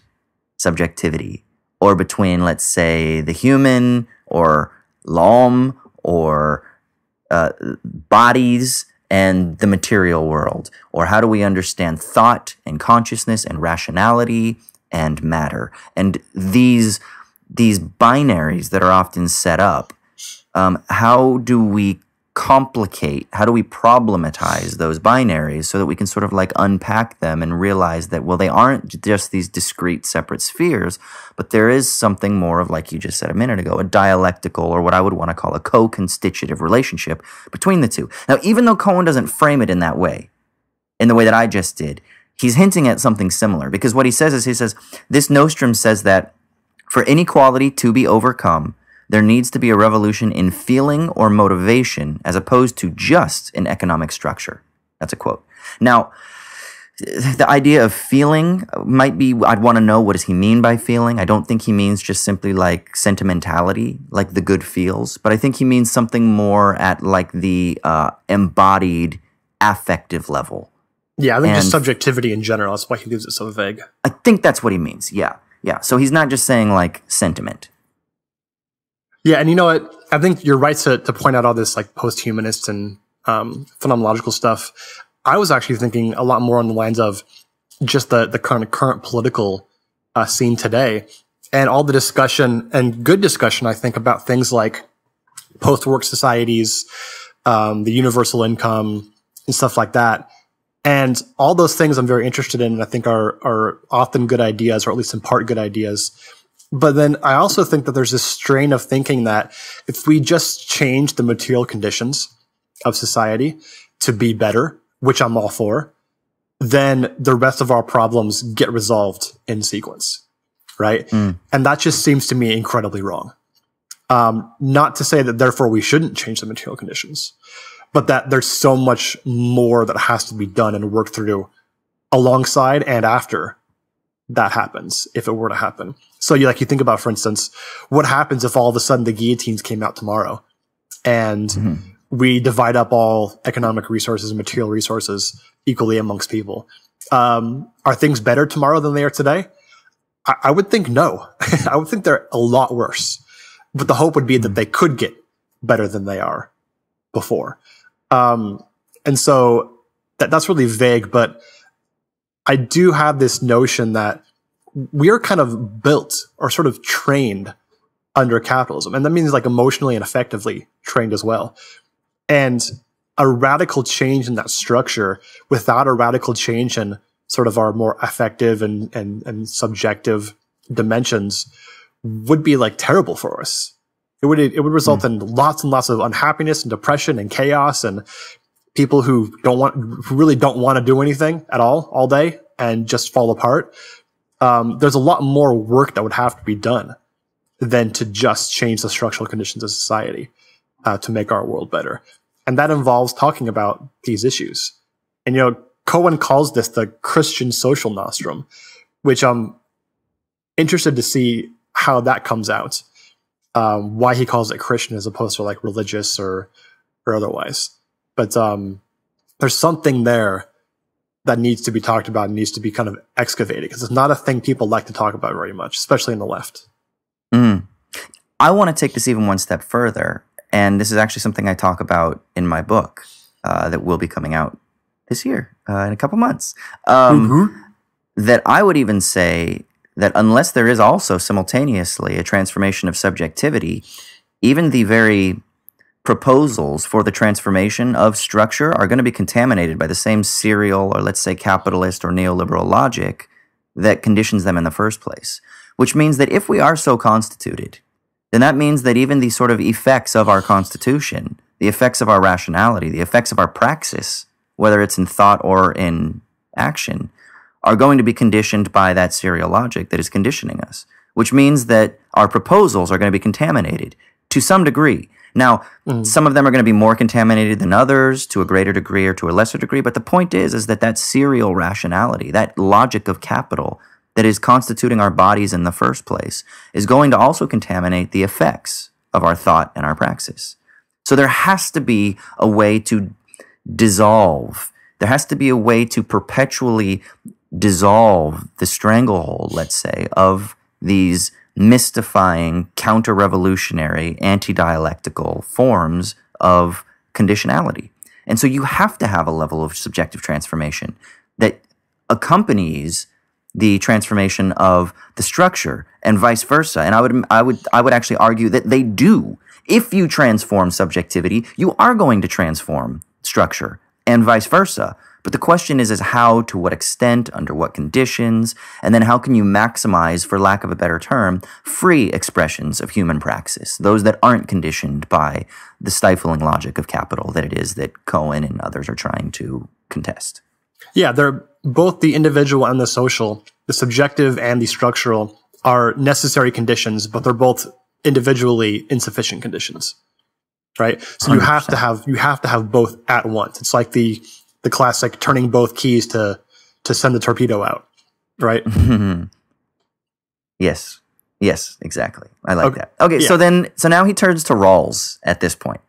subjectivity, or between, let's say, the human or l'homme or uh, bodies and the material world? Or how do we understand thought and consciousness and rationality and matter? And these these binaries that are often set up, um, how do we complicate, how do we problematize those binaries so that we can sort of like unpack them and realize that, well, they aren't just these discrete separate spheres, but there is something more of, like you just said a minute ago, a dialectical or what I would want to call a co constitutive relationship between the two. Now, even though Cohen doesn't frame it in that way, in the way that I just did, he's hinting at something similar because what he says is he says, this nostrum says that for inequality to be overcome, there needs to be a revolution in feeling or motivation as opposed to just in economic structure. That's a quote. Now, the idea of feeling might be I'd want to know what does he mean by feeling? I don't think he means just simply like sentimentality, like the good feels, but I think he means something more at like the uh, embodied affective level. Yeah, I think and just subjectivity in general. That's why he leaves it so vague. I think that's what he means. Yeah. Yeah. So he's not just saying like sentiment. Yeah. And you know what? I think you're right to, to point out all this like post humanist and um, phenomenological stuff. I was actually thinking a lot more on the lines of just the, the current, current political uh, scene today and all the discussion and good discussion, I think, about things like post work societies, um, the universal income, and stuff like that. And all those things I'm very interested in and I think are, are often good ideas, or at least in part good ideas. But then I also think that there's this strain of thinking that if we just change the material conditions of society to be better, which I'm all for, then the rest of our problems get resolved in sequence, right? Mm. And that just seems to me incredibly wrong. Um, not to say that therefore we shouldn't change the material conditions, but that there's so much more that has to be done and worked through alongside and after that happens, if it were to happen. So you like you think about, for instance, what happens if all of a sudden the guillotines came out tomorrow and Mhm. we divide up all economic resources and material resources equally amongst people. Um, are things better tomorrow than they are today? I, I would think no. I would think they're a lot worse. But the hope would be that they could get better than they are before. Um, and so that, that's really vague, but I do have this notion that we are kind of built or sort of trained under capitalism. And that means like emotionally and effectively trained as well. And a radical change in that structure without a radical change in sort of our more affective and, and, and subjective dimensions would be like terrible for us. It would, it would result in lots and lots of unhappiness and depression and chaos and people who don't want, who really don't want to do anything at all, all day and just fall apart. Um, there's a lot more work that would have to be done than to just change the structural conditions of society uh, to make our world better. And that involves talking about these issues. And, you know, Cohen calls this the Christian social nostrum, which I'm interested to see how that comes out. Um, why he calls it Christian as opposed to like religious or, or otherwise. But, um, there's something there that needs to be talked about and needs to be kind of excavated because it's not a thing people like to talk about very much, especially in the left. Mm. I want to take this even one step further. And this is actually something I talk about in my book uh, that will be coming out this year uh, in a couple months. Um, That I would even say that unless there is also simultaneously a transformation of subjectivity, even the very proposals for the transformation of structure are going to be contaminated by the same serial or let's say capitalist or neoliberal logic that conditions them in the first place. Which means that if we are so constituted, then that means that even the sort of effects of our constitution, the effects of our rationality, the effects of our praxis, whether it's in thought or in action, are going to be conditioned by that serial logic that is conditioning us, which means that our proposals are going to be contaminated to some degree. Now, mm. some of them are going to be more contaminated than others to a greater degree or to a lesser degree, but the point is is that that serial rationality, that logic of capital that is constituting our bodies in the first place is going to also contaminate the effects of our thought and our praxis. So there has to be a way to dissolve. There has to be a way to perpetually dissolve the stranglehold, let's say, of these mystifying, counter revolutionary, anti dialectical forms of conditionality. And so you have to have a level of subjective transformation that accompanies the transformation of the structure and vice versa. And I would I would I would actually argue that they do. If you transform subjectivity, you are going to transform structure and vice versa. But the question is is how to what extent, under what conditions, and then how can you maximize for lack of a better term, free expressions of human praxis, those that aren't conditioned by the stifling logic of capital that it is that Cohen and others are trying to contest. Yeah, they're both the individual and the social, the subjective and the structural are necessary conditions, but they're both individually insufficient conditions. Right? So you have to have you have to have both at once. It's like the the classic turning both keys to to send the torpedo out. Right? yes. Yes, exactly. I like Okay. that. Okay, so then so now he turns to Rawls at this point.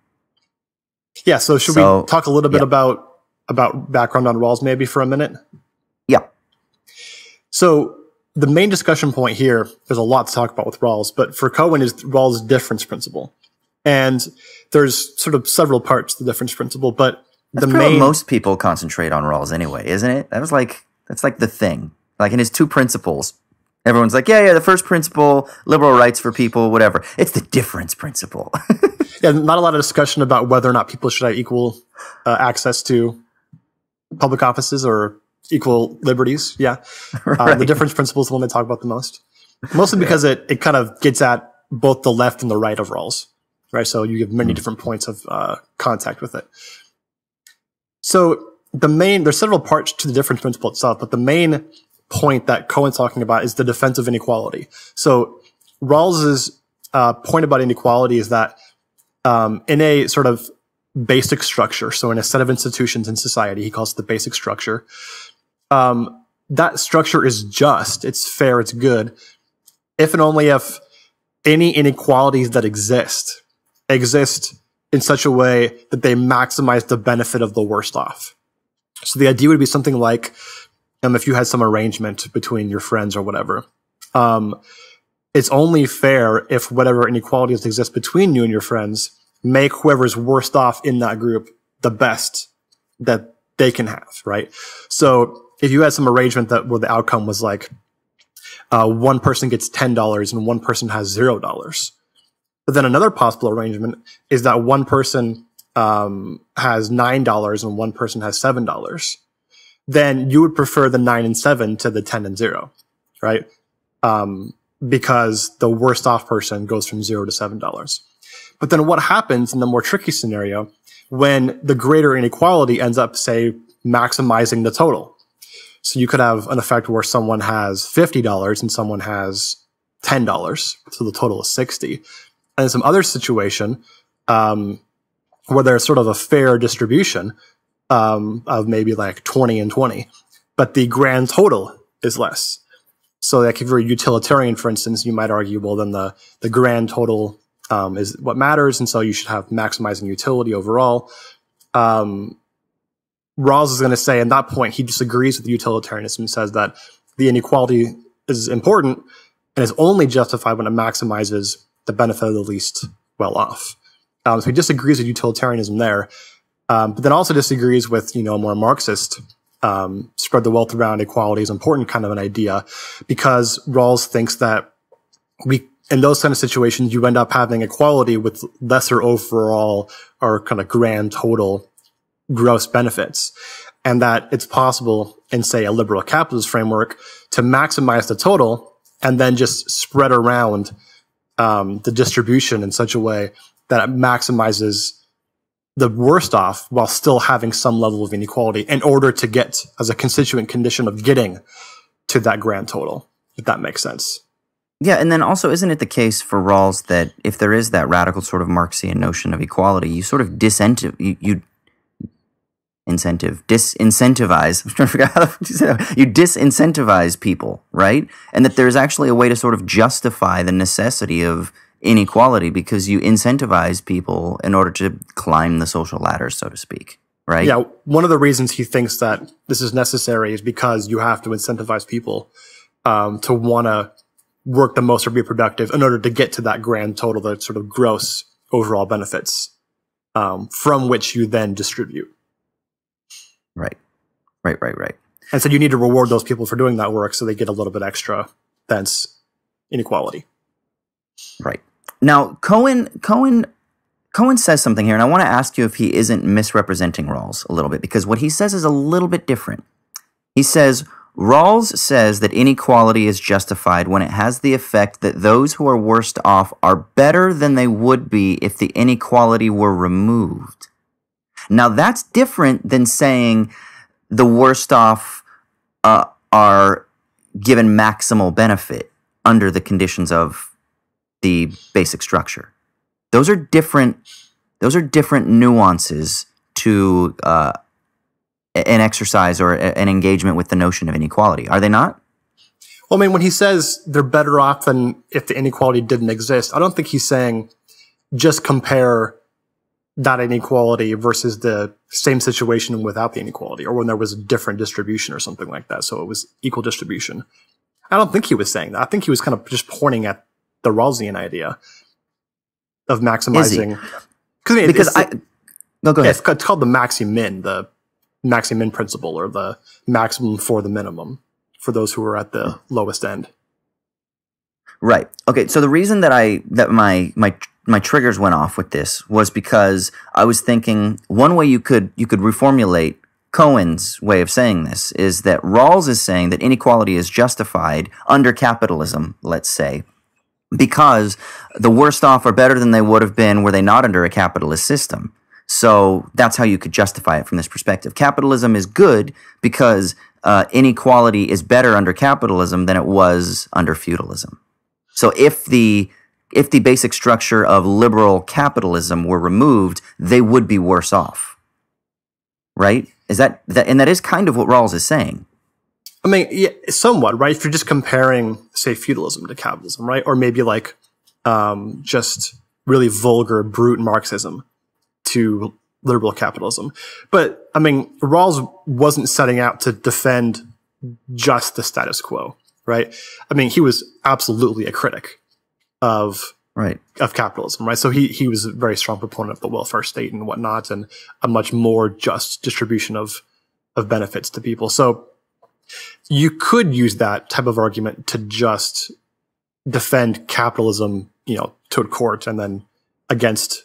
Yeah, so should So- we talk a little bit yeah. about about background on Rawls maybe for a minute? Yeah. So the main discussion point here, there's a lot to talk about with Rawls, but for Cohen is Rawls' difference principle. And there's sort of several parts to the difference principle, but That's the main most people concentrate on Rawls anyway, isn't it? That was like that's like the thing. Like in his two principles, everyone's like, yeah, yeah, the first principle, liberal rights for people, whatever. It's the difference principle. yeah, not a lot of discussion about whether or not people should have equal uh, access to public offices or equal liberties. Yeah. Uh, the difference principle is the one they talk about the most. Mostly because it, it kind of gets at both the left and the right of Rawls, right? So you have many different points of uh, contact with it. So the main there's several parts to the difference principle itself, but the main point that Cohen's talking about is the defense of inequality. So Rawls's uh, point about inequality is that um, in a sort of basic structure, so in a set of institutions in society, he calls it the basic structure. Um, that structure is just, it's fair, it's good, if and only if any inequalities that exist exist in such a way that they maximize the benefit of the worst off. So the idea would be something like, um, if you had some arrangement between your friends or whatever, um, it's only fair if whatever inequalities exist between you and your friends make whoever's worst off in that group the best that they can have, right? So if you had some arrangement that where the outcome was like, uh, one person gets $10 and one person has $0. But then another possible arrangement is that one person um, has $9 and one person has $7. Then you would prefer the 9 and 7 to the 10 and 0, right? Um, because the worst off person goes from 0 to $7. But then what happens in the more tricky scenario when the greater inequality ends up, say, maximizing the total? So you could have an effect where someone has $50 and someone has $10. So the total is 60. And in some other situation, um, where there's sort of a fair distribution, um, of maybe like 20 and 20, but the grand total is less. So like if you're a utilitarian, for instance, you might argue, well, then the, the grand total, um, is what matters. And so you should have maximizing utility overall. Um, Rawls is going to say, at that point, he disagrees with utilitarianism and says that the inequality is important and is only justified when it maximizes the benefit of the least well off. Um, so he disagrees with utilitarianism there, um, but then also disagrees with, you know, a more Marxist um, spread the wealth around equality is important kind of an idea because Rawls thinks that we, in those kind of situations, you end up having equality with lesser overall or kind of grand total gross benefits and that it's possible in say a liberal capitalist framework to maximize the total and then just spread around um, the distribution in such a way that it maximizes the worst off while still having some level of inequality in order to get as a constituent condition of getting to that grand total if that makes sense. Yeah, and then also, isn't it the case for Rawls that if there is that radical sort of Marxian notion of equality, you sort of disincentive, you, you incentive, disincentivize. I'm trying to figure out how to say. You disincentivize people, right? And that there's actually a way to sort of justify the necessity of inequality because you incentivize people in order to climb the social ladder, so to speak, right? Yeah. One of the reasons he thinks that this is necessary is because you have to incentivize people um, to want to work the most or be productive in order to get to that grand total, the sort of gross overall benefits um, from which you then distribute. Right. Right, right, right. And so you need to reward those people for doing that work so they get a little bit extra. Thence inequality. Right. Now, Cohen, Cohen, Cohen says something here, and I want to ask you if he isn't misrepresenting Rawls a little bit, because what he says is a little bit different. He says, Rawls says that inequality is justified when it has the effect that those who are worst off are better than they would be if the inequality were removed. Now that's different than saying the worst off uh, are given maximal benefit under the conditions of the basic structure. Those are different. Those are different nuances to uh, an exercise or an engagement with the notion of inequality. Are they not? Well, I mean, when he says they're better off than if the inequality didn't exist, I don't think he's saying just compare that inequality versus the same situation without the inequality or when there was a different distribution or something like that. So it was equal distribution. I don't think he was saying that. I think he was kind of just pointing at the Rawlsian idea of maximizing. I mean, because I, no, go ahead. It's, it's called the maxi-min, the maxi-min principle or the maximum for the minimum for those who are at the hmm. lowest end. Right. Okay. So the reason that I that my my my triggers went off with this was because I was thinking one way you could you could reformulate Cohen's way of saying this is that Rawls is saying that inequality is justified under capitalism, let's say, because the worst off are better than they would have been were they not under a capitalist system. So that's how you could justify it from this perspective. Capitalism is good because uh, inequality is better under capitalism than it was under feudalism. So if the if the basic structure of liberal capitalism were removed, they would be worse off. Right? Is that, that and that is kind of what Rawls is saying. I mean, yeah, somewhat, right? If you're just comparing, say, feudalism to capitalism, right? Or maybe like um, just really vulgar, brute Marxism to liberal capitalism. But I mean, Rawls wasn't setting out to defend just the status quo, right? I mean, he was absolutely a critic of right of capitalism, right? So he he was a very strong proponent of the welfare state and whatnot, and a much more just distribution of of benefits to people. So you could use that type of argument to just defend capitalism, you know, to a court, and then against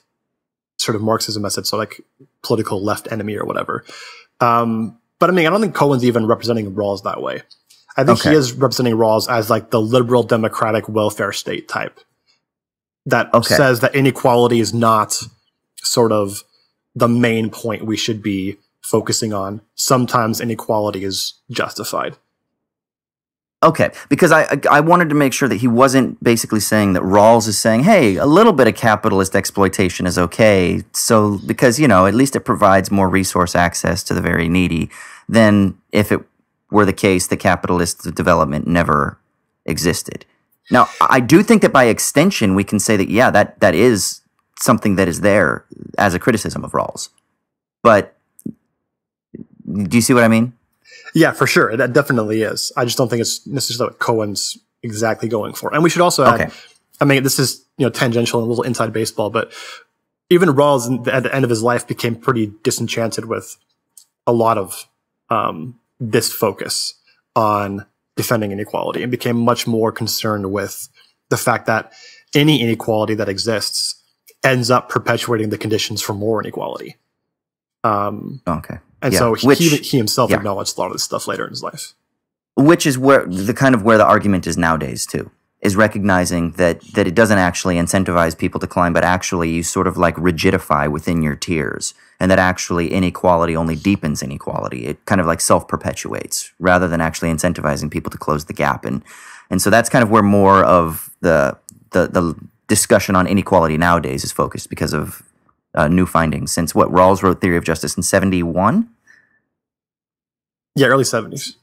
sort of Marxism as its so like political left enemy or whatever. Um, but I mean, I don't think Cohen's even representing Rawls that way. I think okay. he is representing Rawls as like the liberal democratic welfare state type that okay. says that inequality is not sort of the main point we should be focusing on. Sometimes inequality is justified. Okay, because I I wanted to make sure that he wasn't basically saying that Rawls is saying, "Hey, a little bit of capitalist exploitation is okay." So because you know, at least it provides more resource access to the very needy than if it were the case that capitalist development never existed. Now, I do think that by extension, we can say that, yeah, that, that is something that is there as a criticism of Rawls. But do you see what I mean? Yeah, for sure. That definitely is. I just don't think it's necessarily what Cohen's exactly going for. And we should also add, okay. I mean, this is, you know, tangential and a little inside baseball, but even Rawls at the end of his life became pretty disenchanted with a lot of um, this focus on defending inequality and became much more concerned with the fact that any inequality that exists ends up perpetuating the conditions for more inequality. Um, okay. And yeah. so he, Which, he, he himself yeah. acknowledged a lot of this stuff later in his life. Which is where the kind of where the argument is nowadays too, is recognizing that that it doesn't actually incentivize people to climb, but actually you sort of like rigidify within your tiers and that actually inequality only deepens inequality. It kind of like self perpetuates rather than actually incentivizing people to close the gap. And and so that's kind of where more of the the, the discussion on inequality nowadays is focused because of uh, new findings since what Rawls wrote Theory of Justice in seventy one. Yeah, early seventies.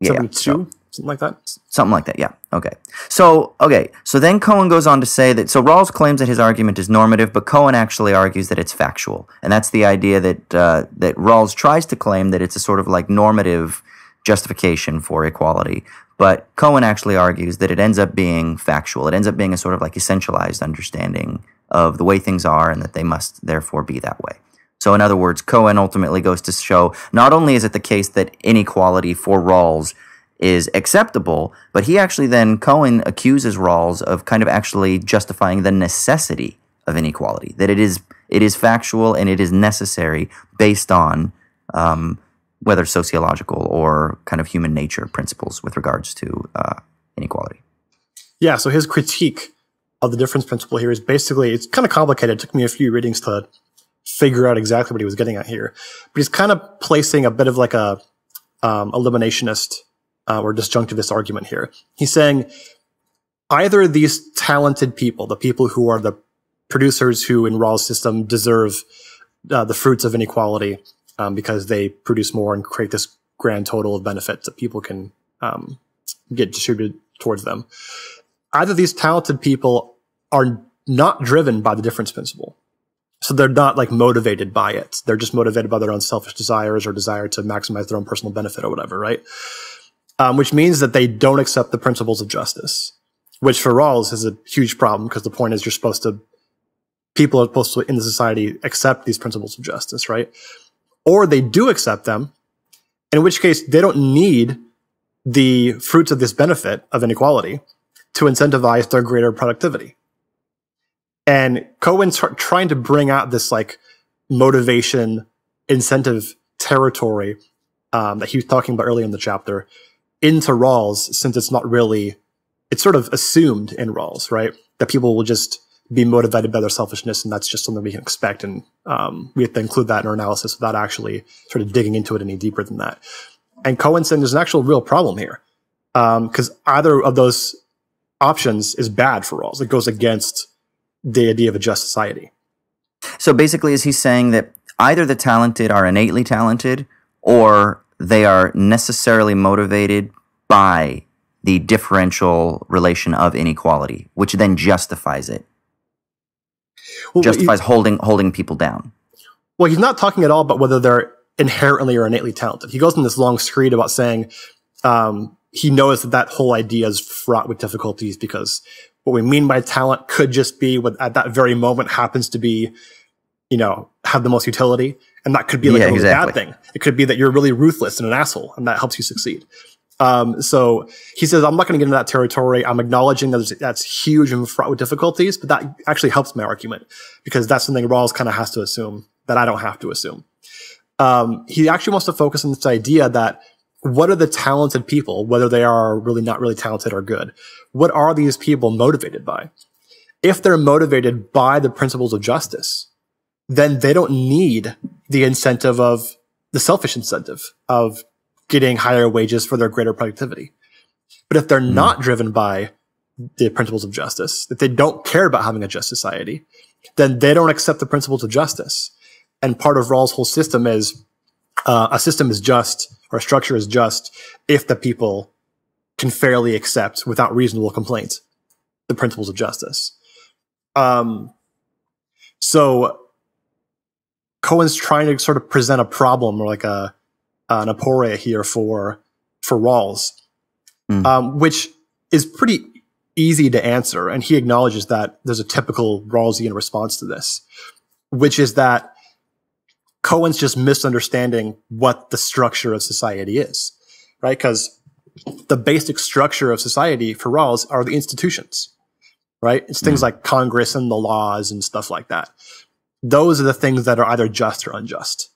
Yeah, 72? So, something like that. Something like that. Yeah. Okay. So okay. So then Cohen goes on to say that so Rawls claims that his argument is normative, but Cohen actually argues that it's factual, and that's the idea that uh, that Rawls tries to claim that it's a sort of like normative justification for equality, but Cohen actually argues that it ends up being factual. It ends up being a sort of like essentialized understanding of the way things are, and that they must therefore be that way. So, in other words, Cohen ultimately goes to show not only is it the case that inequality for Rawls is acceptable, but he actually then, Cohen accuses Rawls of kind of actually justifying the necessity of inequality, that it is, it is factual and it is necessary based on um, whether sociological or kind of human nature principles with regards to uh, inequality. Yeah, so his critique of the difference principle here is basically, it's kind of complicated. It took me a few readings to figure out exactly what he was getting at here. But he's kind of placing a bit of like a um, eliminationist uh, or disjunctivist argument here. He's saying either these talented people, the people who are the producers who in Rawls' system deserve uh, the fruits of inequality um, because they produce more and create this grand total of benefits that people can um, get distributed towards them. Either these talented people are not driven by the difference principle. So they're not like motivated by it. They're just motivated by their own selfish desires or desire to maximize their own personal benefit or whatever, right? Um, which means that they don't accept the principles of justice, which for Rawls is a huge problem because the point is you're supposed to, people are supposed to in the society accept these principles of justice, right? Or they do accept them, in which case they don't need the fruits of this benefit of inequality to incentivize their greater productivity. And Cohen's trying to bring out this like motivation incentive territory um, that he was talking about earlier in the chapter into Rawls since it's not really, it's sort of assumed in Rawls, right? That people will just be motivated by their selfishness, and that's just something we can expect. And um, we have to include that in our analysis without actually sort of digging into it any deeper than that. And Cohen saying there's an actual real problem here because um, either of those options is bad for Rawls. It goes against the idea of a just society. So basically, is he saying that either the talented are innately talented or they are necessarily motivated by the differential relation of inequality, which then justifies it? Well, justifies holding holding people down. Well, he's not talking at all about whether they're inherently or innately talented. He goes in this long screed about saying um, he knows that that whole idea is fraught with difficulties because what we mean by talent could just be what at that very moment happens to be, you know, have the most utility. And that could be like yeah, a really exactly. bad thing. It could be that you're really ruthless and an asshole and that helps you succeed. Um, so he says, I'm not going to get into that territory. I'm acknowledging that that's huge and fraught with difficulties, but that actually helps my argument because that's something Rawls kind of has to assume that I don't have to assume. Um, he actually wants to focus on this idea that what are the talented people, whether they are really not really talented or good? What are these people motivated by? If they're motivated by the principles of justice, then they don't need the incentive of the selfish incentive of getting higher wages for their greater productivity. But if they're mm. not driven by the principles of justice, if they don't care about having a just society, then they don't accept the principles of justice. And part of Rawls' whole system is uh, a system is just or a structure is just if the people can fairly accept without reasonable complaint the principles of justice. Um, so Cohen's trying to sort of present a problem or like a an aporia here for for Rawls, mm. um, which is pretty easy to answer, and he acknowledges that there's a typical Rawlsian response to this, which is that Cohen's just misunderstanding what the structure of society is, right? Because the basic structure of society for Rawls are the institutions, right? It's things mm. like Congress and the laws and stuff like that. Those are the things that are either just or unjust.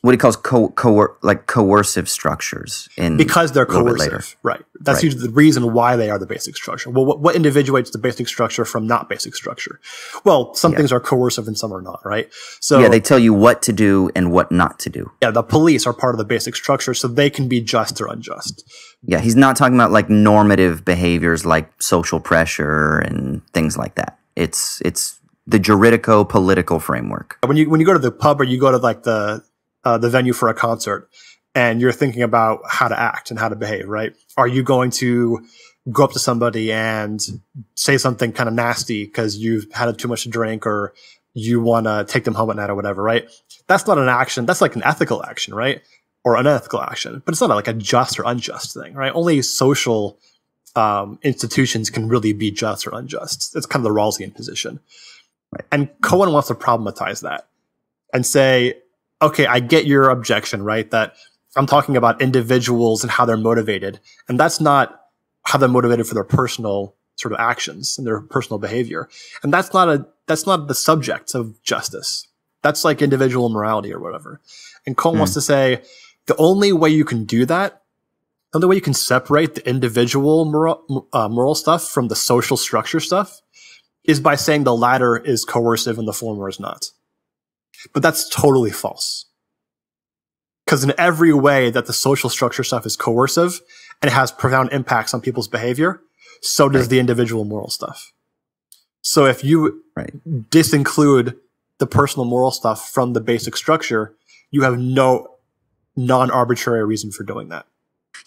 What he calls co- coer- like coercive structures in because they're coercive right. That's right. usually the reason why they are the basic structure. Well what, what individuates the basic structure from not basic structure? Well some yeah. things are coercive and some are not right? So yeah they tell you what to do and what not to do. Yeah the police are part of the basic structure so they can be just or unjust. Yeah he's not talking about like normative behaviors like social pressure and things like that. It's it's the juridico political framework when you when you go to the pub or you go to like the uh, the venue for a concert and you're thinking about how to act and how to behave, right? Are you going to go up to somebody and say something kind of nasty because you've had too much to drink or you want to take them home at night or whatever, right? That's not an action. That's like an ethical action, right? Or an unethical action, but it's not like a just or unjust thing, right? Only social um, institutions can really be just or unjust. It's kind of the Rawlsian position. Right. And Cohen wants to problematize that and say, okay, I get your objection, right? That I'm talking about individuals and how they're motivated. And that's not how they're motivated for their personal sort of actions and their personal behavior. And that's not a, that's not the subject of justice. That's like individual morality or whatever. And Cohen wants hmm. to say the only way you can do that, the only way you can separate the individual moral, uh, moral stuff from the social structure stuff is by saying the latter is coercive and the former is not. But that's totally false. Because in every way that the social structure stuff is coercive and it has profound impacts on people's behavior, so does right. the individual moral stuff. So if you right. disinclude the personal moral stuff from the basic structure, you have no non-arbitrary reason for doing that.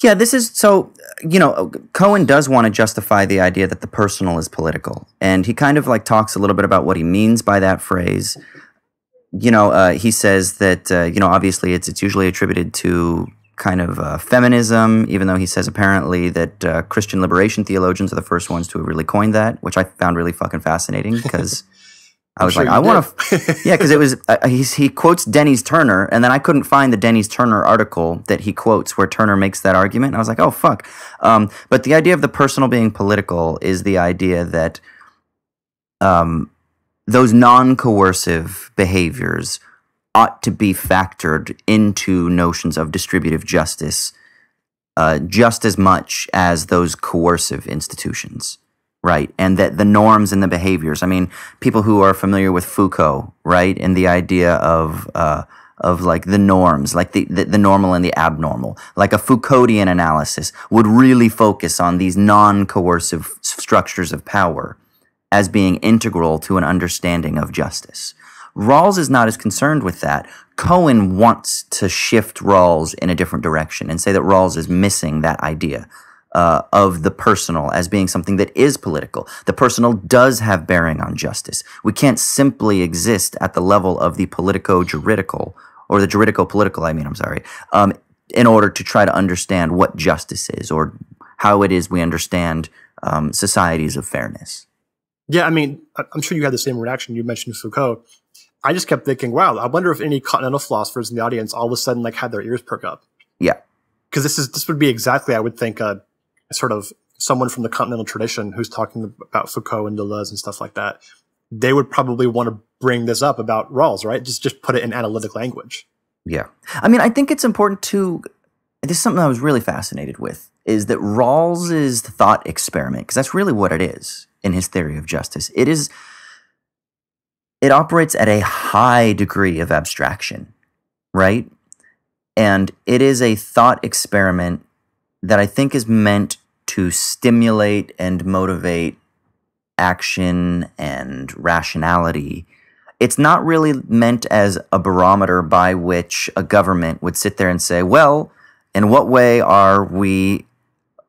Yeah, this is so, you know, Cohen does want to justify the idea that the personal is political. And he kind of like talks a little bit about what he means by that phrase you know, uh, he says that uh, you know, obviously, it's it's usually attributed to kind of uh, feminism, even though he says apparently that uh, Christian liberation theologians are the first ones to have really coined that, which I found really fucking fascinating because. I was like, I want to, yeah, because it was uh, he quotes Denys Turner, and then I couldn't find the Denys Turner article that he quotes where Turner makes that argument. And I was like, oh fuck. Um, but the idea of the personal being political is the idea that um, those non-coercive behaviors ought to be factored into notions of distributive justice uh, just as much as those coercive institutions. Right? And that the norms and the behaviors. I mean, people who are familiar with Foucault, right, and the idea of uh, of like the norms, like the, the, the normal and the abnormal, like a Foucauldian analysis would really focus on these non-coercive structures of power as being integral to an understanding of justice. Rawls is not as concerned with that. Cohen wants to shift Rawls in a different direction and say that Rawls is missing that idea uh, of the personal as being something that is political. The personal does have bearing on justice. We can't simply exist at the level of the politico juridical, or the juridico political, I mean, I'm sorry, um, in order to try to understand what justice is or how it is we understand um, societies of fairness. Yeah, I mean, I'm sure you had the same reaction. You mentioned Foucault. I just kept thinking, wow, I wonder if any continental philosophers in the audience all of a sudden like had their ears perk up. Yeah. Because this is this would be exactly, I would think, a sort of someone from the continental tradition who's talking about Foucault and Deleuze and stuff like that. They would probably want to bring this up about Rawls, right? Just just put it in analytic language. Yeah. I mean, I think it's important to this is something I was really fascinated with is that Rawls's thought experiment, because that's really what it is in his theory of justice. It is it operates at a high degree of abstraction, right? And it is a thought experiment that I think is meant to stimulate and motivate action and rationality. It's not really meant as a barometer by which a government would sit there and say, well, in what way are we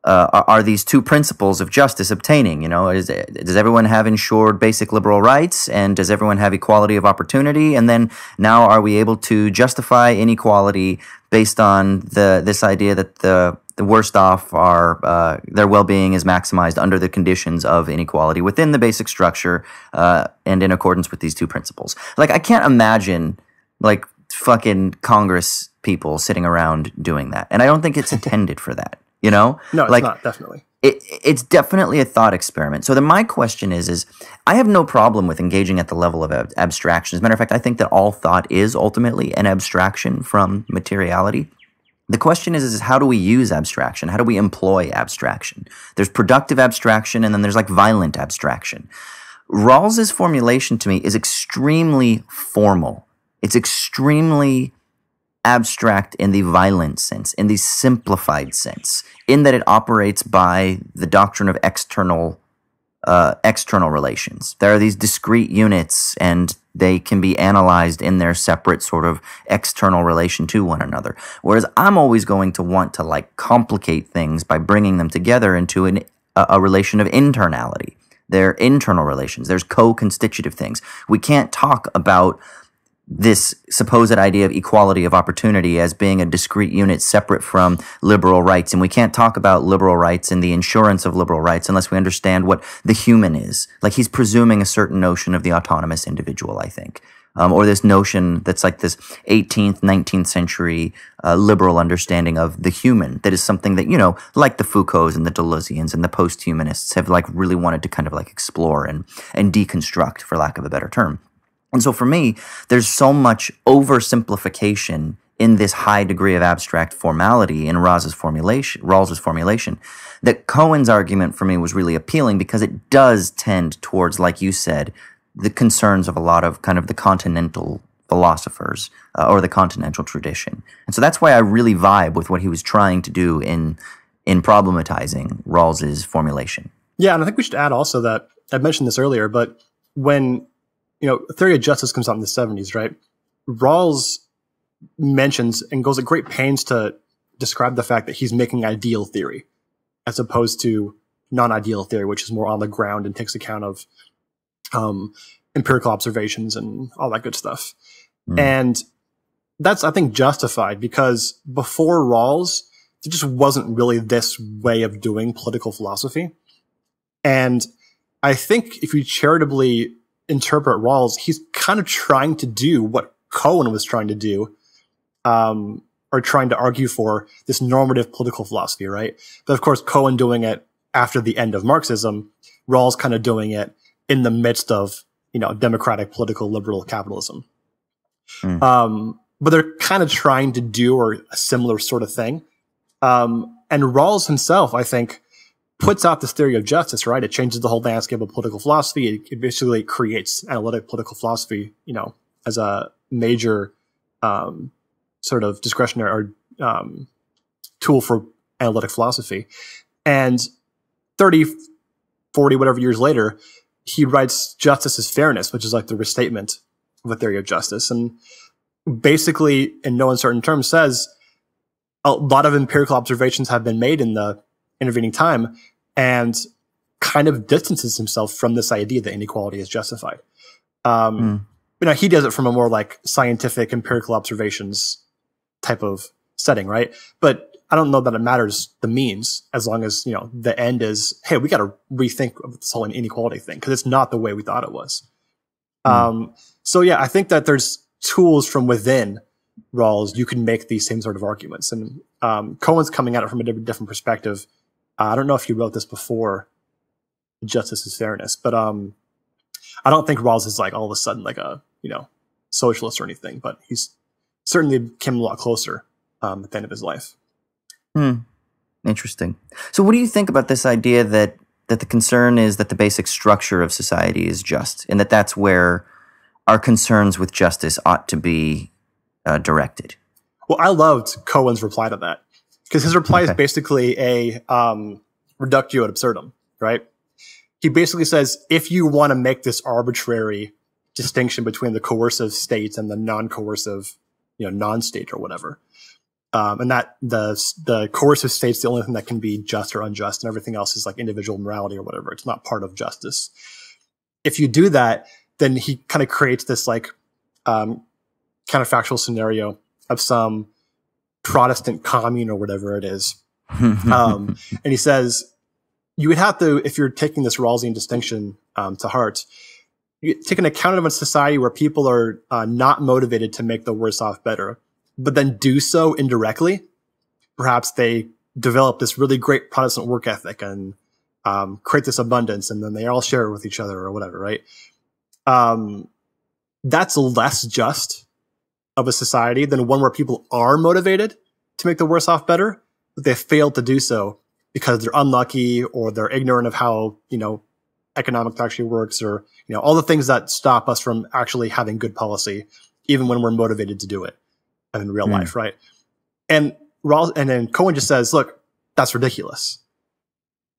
uh, are these two principles of justice obtaining? You know, is, does everyone have ensured basic liberal rights, and does everyone have equality of opportunity? And then now, are we able to justify inequality based on the this idea that the the worst off are uh, their well-being is maximized under the conditions of inequality within the basic structure uh, and in accordance with these two principles? Like, I can't imagine like fucking Congress people sitting around doing that, and I don't think it's intended for that. You know, no, it's like, not definitely. It, it's definitely a thought experiment. So then my question is, is I have no problem with engaging at the level of ab- abstraction. As a matter of fact, I think that all thought is ultimately an abstraction from materiality. The question is, is how do we use abstraction? How do we employ abstraction? There's productive abstraction and then there's like violent abstraction. Rawls's formulation to me is extremely formal. It's extremely abstract in the violent sense, in the simplified sense, in that it operates by the doctrine of external uh, external relations. There are these discrete units, and they can be analyzed in their separate sort of external relation to one another. Whereas I'm always going to want to like complicate things by bringing them together into an, a, a relation of internality. They're internal relations. There's co-constitutive things. We can't talk about this supposed idea of equality of opportunity as being a discrete unit separate from liberal rights. And we can't talk about liberal rights and the insurance of liberal rights unless we understand what the human is. Like he's presuming a certain notion of the autonomous individual, I think. Um, or this notion that's like this 18th, 19th century uh, liberal understanding of the human that is something that, you know, like the Foucaults and the Deleuzians and the post-humanists have like really wanted to kind of like explore and, and deconstruct, for lack of a better term. And so for me, there's so much oversimplification in this high degree of abstract formality in Rawls's formulation, Rawls's formulation, that Cohen's argument for me was really appealing because it does tend towards, like you said, the concerns of a lot of kind of the continental philosophers uh, or the continental tradition. And so that's why I really vibe with what he was trying to do in in problematizing Rawls's formulation. Yeah, and I think we should add also that I mentioned this earlier, but when you know, theory of justice comes out in the 70s, right? Rawls mentions and goes at great pains to describe the fact that he's making ideal theory as opposed to non-ideal theory, which is more on the ground and takes account of um, empirical observations and all that good stuff. Mm. And that's, I think, justified because before Rawls, there just wasn't really this way of doing political philosophy. And I think if you charitably interpret Rawls, he's kind of trying to do what Cohen was trying to do, um, or trying to argue for this normative political philosophy, right? But of course, Cohen doing it after the end of Marxism, Rawls kind of doing it in the midst of, you know, democratic political liberal capitalism. Mm. Um, but they're kind of trying to do or a similar sort of thing. Um, and Rawls himself, I think, puts out this theory of justice, right? It changes the whole landscape of political philosophy. It, it basically creates analytic political philosophy, you know, as a major um, sort of discretionary or um, tool for analytic philosophy. And 30, 40, whatever years later, he writes Justice as Fairness, which is like the restatement of a theory of justice. And basically, in no uncertain terms, says a lot of empirical observations have been made in the intervening time and kind of distances himself from this idea that inequality is justified. Um, mm. You know, he does it from a more like scientific empirical observations type of setting, right? But I don't know that it matters the means as long as, you know, the end is, hey, we got to rethink this whole inequality thing because it's not the way we thought it was. Mm. Um, so yeah, I think that there's tools from within Rawls, you can make these same sort of arguments. And um, Cohen's coming at it from a different perspective. I don't know if you wrote this before Justice as Fairness, but um, I don't think Rawls is like all of a sudden like a, you know, socialist or anything, but he's certainly came a lot closer um, at the end of his life. Hmm. Interesting. So, what do you think about this idea that that the concern is that the basic structure of society is just, and that that's where our concerns with justice ought to be uh, directed? Well, I loved Cohen's reply to that because his reply okay. is basically a um, reductio ad absurdum, right? He basically says if you want to make this arbitrary distinction between the coercive state and the non-coercive, you know, non-state or whatever, um, and that the the coercive state's the only thing that can be just or unjust, and everything else is like individual morality or whatever. It's not part of justice. If you do that, then he kind of creates this like um, counterfactual scenario of some Protestant commune or whatever it is. um, and he says, you would have to, if you're taking this Rawlsian distinction um, to heart, you take an account of a society where people are uh, not motivated to make the worse off better, but then do so indirectly. Perhaps they develop this really great Protestant work ethic and um, create this abundance, and then they all share it with each other or whatever, right? Um, that's less just of a society than one where people are motivated to make the worse off better, but they fail to do so because they're unlucky or they're ignorant of how, you know, economics actually works or, you know, all the things that stop us from actually having good policy, even when we're motivated to do it in real mm. life, right? And Rawls, and then Cohen just says, look, that's ridiculous.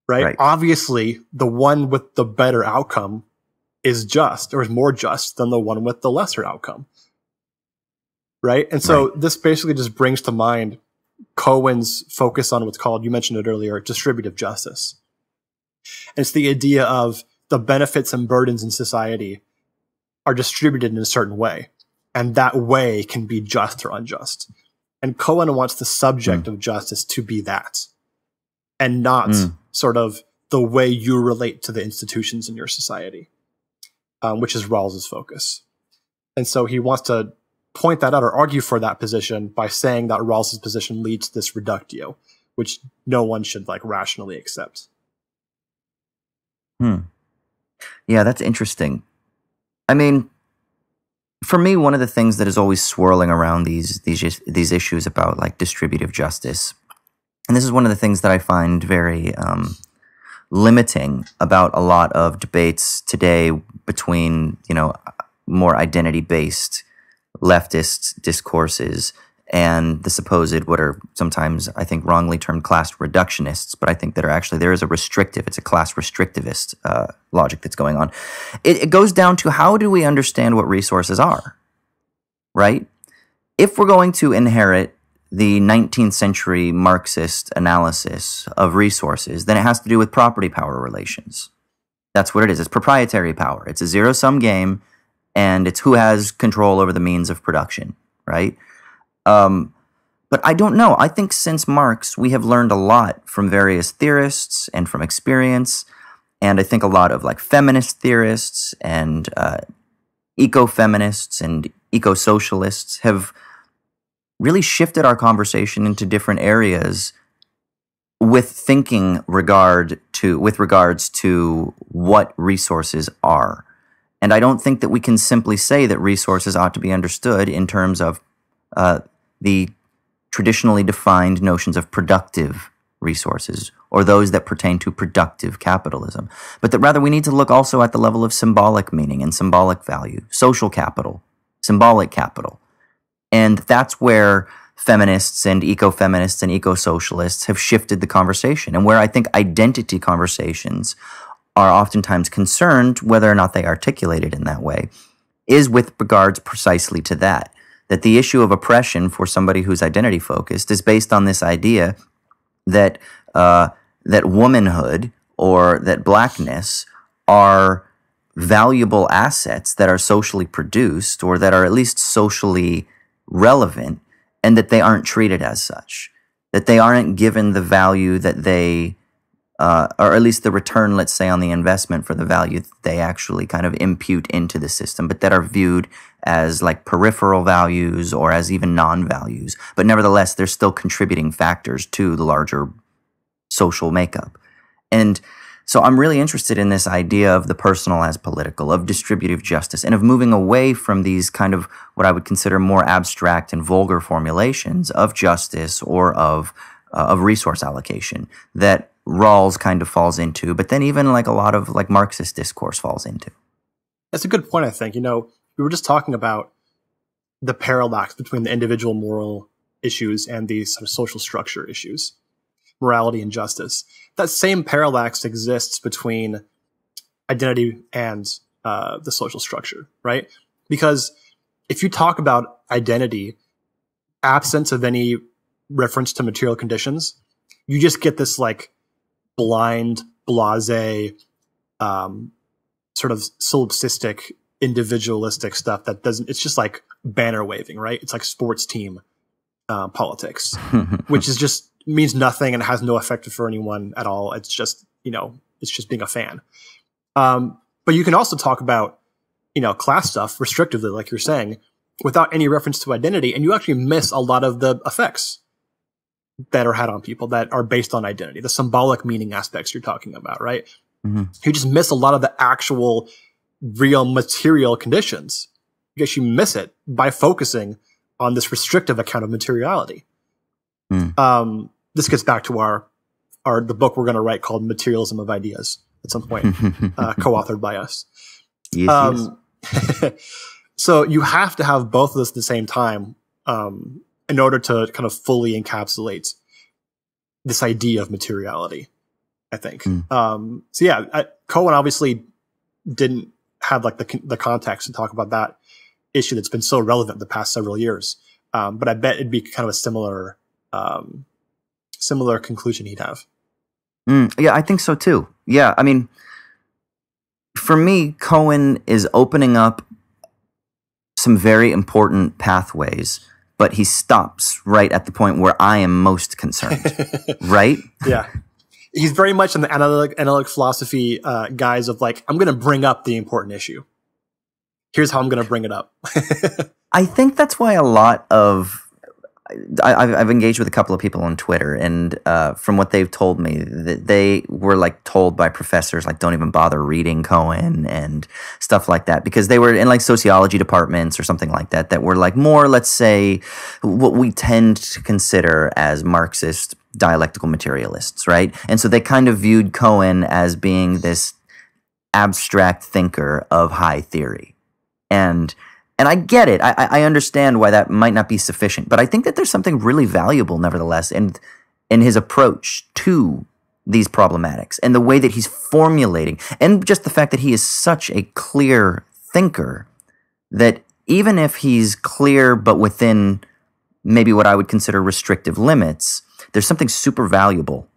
Right? right? Obviously, the one with the better outcome is just or is more just than the one with the lesser outcome right? And so right. this basically just brings to mind Cohen's focus on what's called, you mentioned it earlier, distributive justice. And it's the idea of the benefits and burdens in society are distributed in a certain way. And that way can be just or unjust. And Cohen wants the subject mm. of justice to be that and not mm. sort of the way you relate to the institutions in your society, um, which is Rawls's focus. And so he wants to point that out or argue for that position by saying that Rawls's position leads to this reductio, which no one should like rationally accept. Hmm. Yeah, that's interesting. I mean, for me, one of the things that is always swirling around these these these issues about like distributive justice, and this is one of the things that I find very um, limiting about a lot of debates today between you know more identity based leftist discourses and the supposed what are sometimes I think wrongly termed class reductionists, but I think that are actually there is a restrictive, it's a class restrictivist uh, logic that's going on. It, it goes down to how do we understand what resources are, right? If we're going to inherit the 19th century Marxist analysis of resources, then it has to do with property power relations. That's what it is. It's proprietary power. It's a zero sum game and it's who has control over the means of production, right? Um, but I don't know. I think since Marx, we have learned a lot from various theorists and from experience. And I think a lot of like feminist theorists and uh, eco feminists and eco socialists have really shifted our conversation into different areas with thinking regard to with regards to what resources are and I don't think that we can simply say that resources ought to be understood in terms of uh, the traditionally defined notions of productive resources or those that pertain to productive capitalism, but that rather we need to look also at the level of symbolic meaning and symbolic value, social capital, symbolic capital. And that's where feminists and eco-feminists and eco-socialists have shifted the conversation and where I think identity conversations are oftentimes concerned whether or not they articulate it in that way is with regards precisely to that that the issue of oppression for somebody who's identity focused is based on this idea that uh, that womanhood or that blackness are valuable assets that are socially produced or that are at least socially relevant and that they aren't treated as such that they aren't given the value that they uh, or at least the return, let's say, on the investment for the value that they actually kind of impute into the system, but that are viewed as like peripheral values or as even non values. But nevertheless, they're still contributing factors to the larger social makeup. And so I'm really interested in this idea of the personal as political, of distributive justice, and of moving away from these kind of what I would consider more abstract and vulgar formulations of justice or of uh, of resource allocation that Rawls kind of falls into, but then even like a lot of like Marxist discourse falls into. That's a good point, I think. You know, we were just talking about the paradox between the individual moral issues and the sort of social structure issues, morality and justice. That same paradox exists between identity and uh, the social structure, right? Because if you talk about identity, absence of any reference to material conditions, you just get this like blind, blase, um, sort of solipsistic, individualistic stuff that doesn't, it's just like banner waving, right? It's like sports team uh, politics, which is just means nothing and has no effect for anyone at all. It's just, you know, it's just being a fan. Um, but you can also talk about, you know, class stuff restrictively, like you're saying, without any reference to identity, and you actually miss a lot of the effects that are had on people that are based on identity, the symbolic meaning aspects you're talking about, right? Mm-hmm. You just miss a lot of the actual real material conditions. Because you miss it by focusing on this restrictive account of materiality. Mm. Um, this gets back to our, our, the book we're going to write called Materialism of Ideas at some point, uh, co-authored by us. Yes, um, yes. so you have to have both of this at the same time. Um, in order to kind of fully encapsulate this idea of materiality. I think. Mm. Um, so yeah, I, Cohen obviously didn't have like the the context to talk about that issue that's been so relevant the past several years. Um, but I bet it'd be kind of a similar um, similar conclusion he'd have. Mm, yeah, I think so too. Yeah, I mean, for me, Cohen is opening up some very important pathways but he stops right at the point where I am most concerned. right? Yeah. He's very much in the analytic, analytic philosophy uh, guise of like, I'm going to bring up the important issue. Here's how I'm going to bring it up. I think that's why a lot of I, have engaged with a couple of people on Twitter, and uh, from what they've told me, that they were like told by professors like don't even bother reading Cohen and stuff like that because they were in like sociology departments or something like that that were like more, let's say, what we tend to consider as Marxist dialectical materialists, right? And so they kind of viewed Cohen as being this abstract thinker of high theory, and and I get it. I, I understand why that might not be sufficient, but I think that there's something really valuable, nevertheless, in in his approach to these problematics and the way that he's formulating, and just the fact that he is such a clear thinker that even if he's clear but within maybe what I would consider restrictive limits, there's something super valuable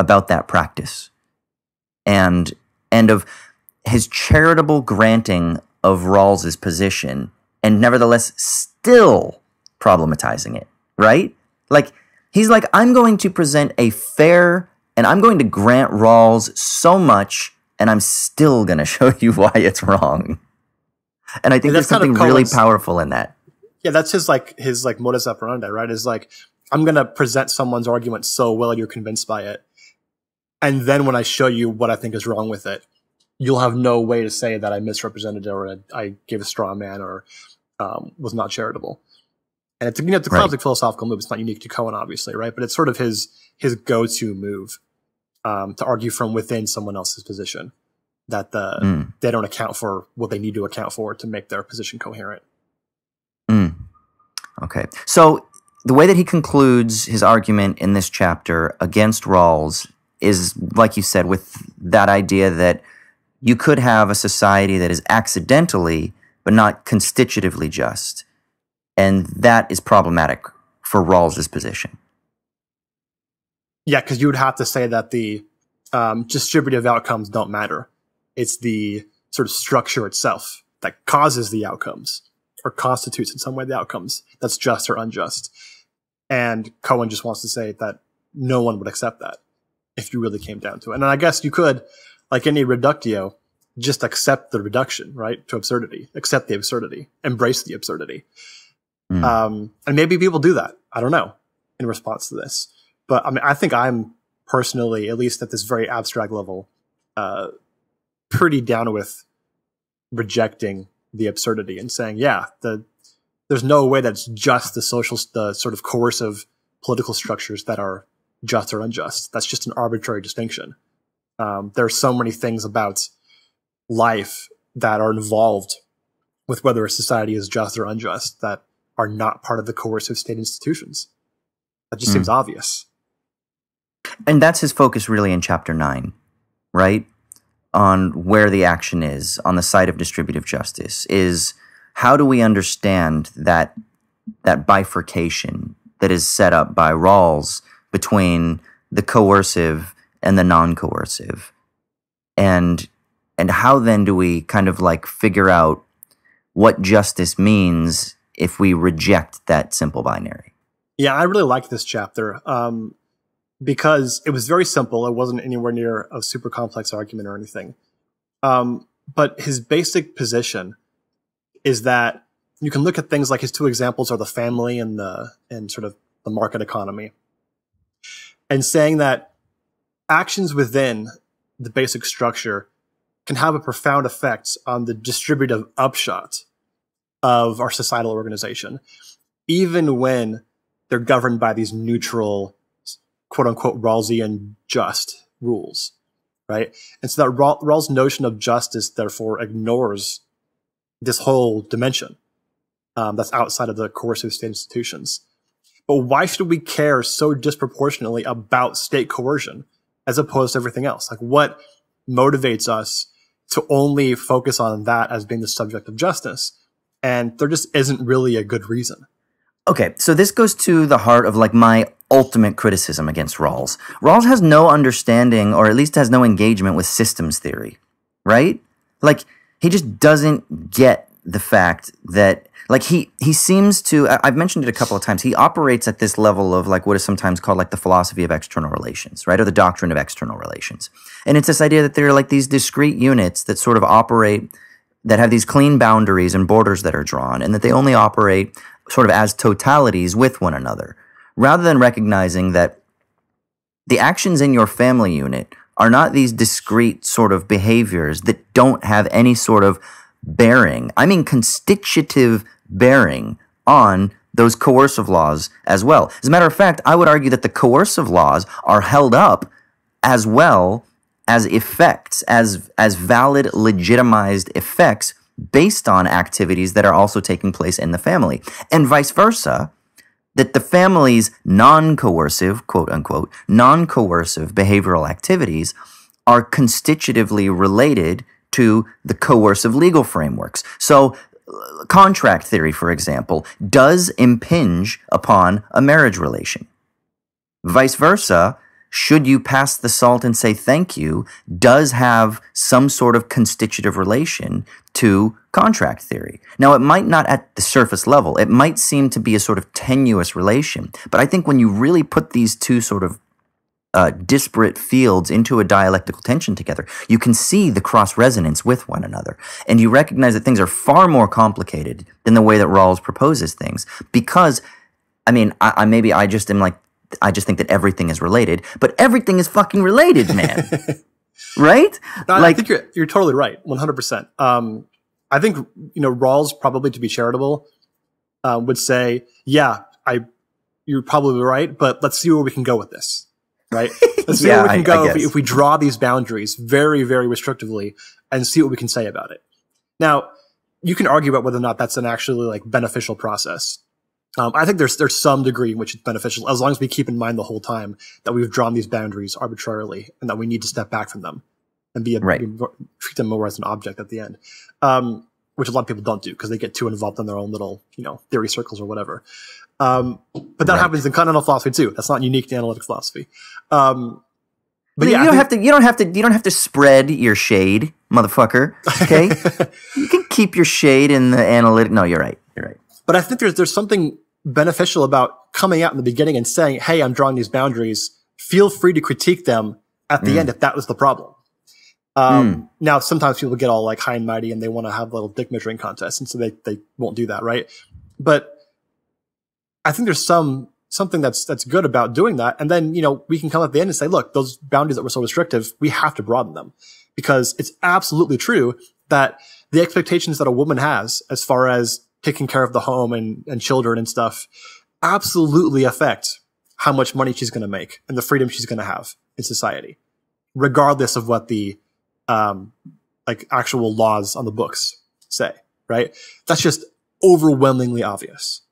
about that practice, and and of his charitable granting of Rawls's position and nevertheless still problematizing it, right? Like, he's like, I'm going to present a fair and I'm going to grant Rawls so much, and I'm still going to show you why it's wrong. And I think there's something really powerful in that. Yeah, that's his like his like modus operandi, right? Is like I'm going to present someone's argument so well you're convinced by it, and then when I show you what I think is wrong with it, you'll have no way to say that I misrepresented it or I gave a straw man or um, was not charitable. And it's you know it's a Right. classic philosophical move. It's not unique to Cohen, obviously, right? But it's sort of his his go to move um, to argue from within someone else's position that the Mm. they don't account for what they need to account for to make their position coherent. Mm. Okay. So the way that he concludes his argument in this chapter against Rawls is, like you said, with that idea that you could have a society that is accidentally but not constitutively just. And that is problematic for Rawls's position. Yeah, because you would have to say that the um, distributive outcomes don't matter. It's the sort of structure itself that causes the outcomes or constitutes in some way the outcomes that's just or unjust. And Cohen just wants to say that no one would accept that if you really came down to it. And I guess you could, like any reductio, just accept the reduction, right, to absurdity, accept the absurdity, embrace the absurdity. Mm. Um, and maybe people do that. I don't know in response to this. But I mean, I think I'm personally, at least at this very abstract level, uh, pretty down with rejecting the absurdity and saying, yeah, the there's no way that's just the social, the sort of coercive political structures that are just or unjust. That's just an arbitrary distinction. Um, there are so many things about life that are involved with whether a society is just or unjust that are not part of the coercive state institutions. That just Mm. seems obvious. And that's his focus really in chapter nine, right? On where the action is on the side of distributive justice is how do we understand that that bifurcation that is set up by Rawls between the coercive and the non-coercive, and and how then do we kind of like figure out what justice means if we reject that simple binary? Yeah, I really liked this chapter um, because it was very simple. It wasn't anywhere near a super complex argument or anything. Um, but his basic position is that you can look at things like his two examples are the family and the and sort of the market economy, and saying that actions within the basic structure can have a profound effect on the distributive upshot of our societal organization, even when they're governed by these neutral, quote unquote, Rawlsian just rules, right? And so that Ra- Rawls' notion of justice, therefore, ignores this whole dimension um, that's outside of the coercive state institutions. But why should we care so disproportionately about state coercion as opposed to everything else? Like, what motivates us to only focus on that as being the subject of justice? And there just isn't really a good reason. Okay, so this goes to the heart of like my ultimate criticism against Rawls. Rawls has no understanding, or at least has no engagement with systems theory, right? Like he just doesn't get the fact that like he he seems to I've mentioned it a couple of times. He operates at this level of like what is sometimes called like the philosophy of external relations, right? Or the doctrine of external relations. And it's this idea that there are like these discrete units that sort of operate that have these clean boundaries and borders that are drawn, and that they only operate sort of as totalities with one another, rather than recognizing that the actions in your family unit are not these discrete sort of behaviors that don't have any sort of bearing, I mean constitutive bearing on those coercive laws as well. As a matter of fact, I would argue that the coercive laws are held up as well as effects, as as valid, legitimized effects based on activities that are also taking place in the family, and vice versa. That the family's non-coercive, quote unquote, non-coercive behavioral activities are constitutively related to the coercive legal frameworks. So, uh, contract theory, for example, does impinge upon a marriage relation. Vice versa, should you pass the salt and say thank you, does have some sort of constitutive relation to contract theory. Now, it might not at the surface level, it might seem to be a sort of tenuous relation, but I think when you really put these two sort of uh, disparate fields into a dialectical tension together, you can see the cross resonance with one another. And you recognize that things are far more complicated than the way that Rawls proposes things. Because, I mean, I, I maybe I just am like, I just think that everything is related, but everything is fucking related, man. right? No, I think you're you're totally right, one hundred percent. Um, I think you know Rawls probably to be charitable uh, would say, "Yeah, I, you're probably right, but let's see where we can go with this." Right? Let's see Yeah, where we can I- I go if we, if we draw these boundaries very, very restrictively and see what we can say about it. Now, you can argue about whether or not that's an actually like beneficial process. Um, I think there's there's some degree in which it's beneficial as long as we keep in mind the whole time that we've drawn these boundaries arbitrarily and that we need to step back from them and be a, Right. be treat them more as an object at the end, um, which a lot of people don't do because they get too involved in their own little you know theory circles or whatever. Um, but that Right. happens in continental philosophy too. That's not unique to analytic philosophy. Um, but you yeah, I don't have to. You don't have to. You don't have to spread your shade, motherfucker. Okay, you can keep your shade in the analytic. No, you're right. You're right. But I think there's there's something beneficial about coming out in the beginning and saying, "Hey, I'm drawing these boundaries. Feel free to critique them at the Mm. end if that was the problem." Um, Now, sometimes people get all like high and mighty and they want to have little dick measuring contests, and so they they won't do that, right? But I think there's some something that's that's good about doing that, and then you know we can come at the end and say, "Look, those boundaries that were so restrictive, we have to broaden them," because it's absolutely true that the expectations that a woman has as far as taking care of the home and, and children and stuff absolutely affect how much money she's going to make and the freedom she's going to have in society, regardless of what the um, like actual laws on the books say. Right? That's just overwhelmingly obvious.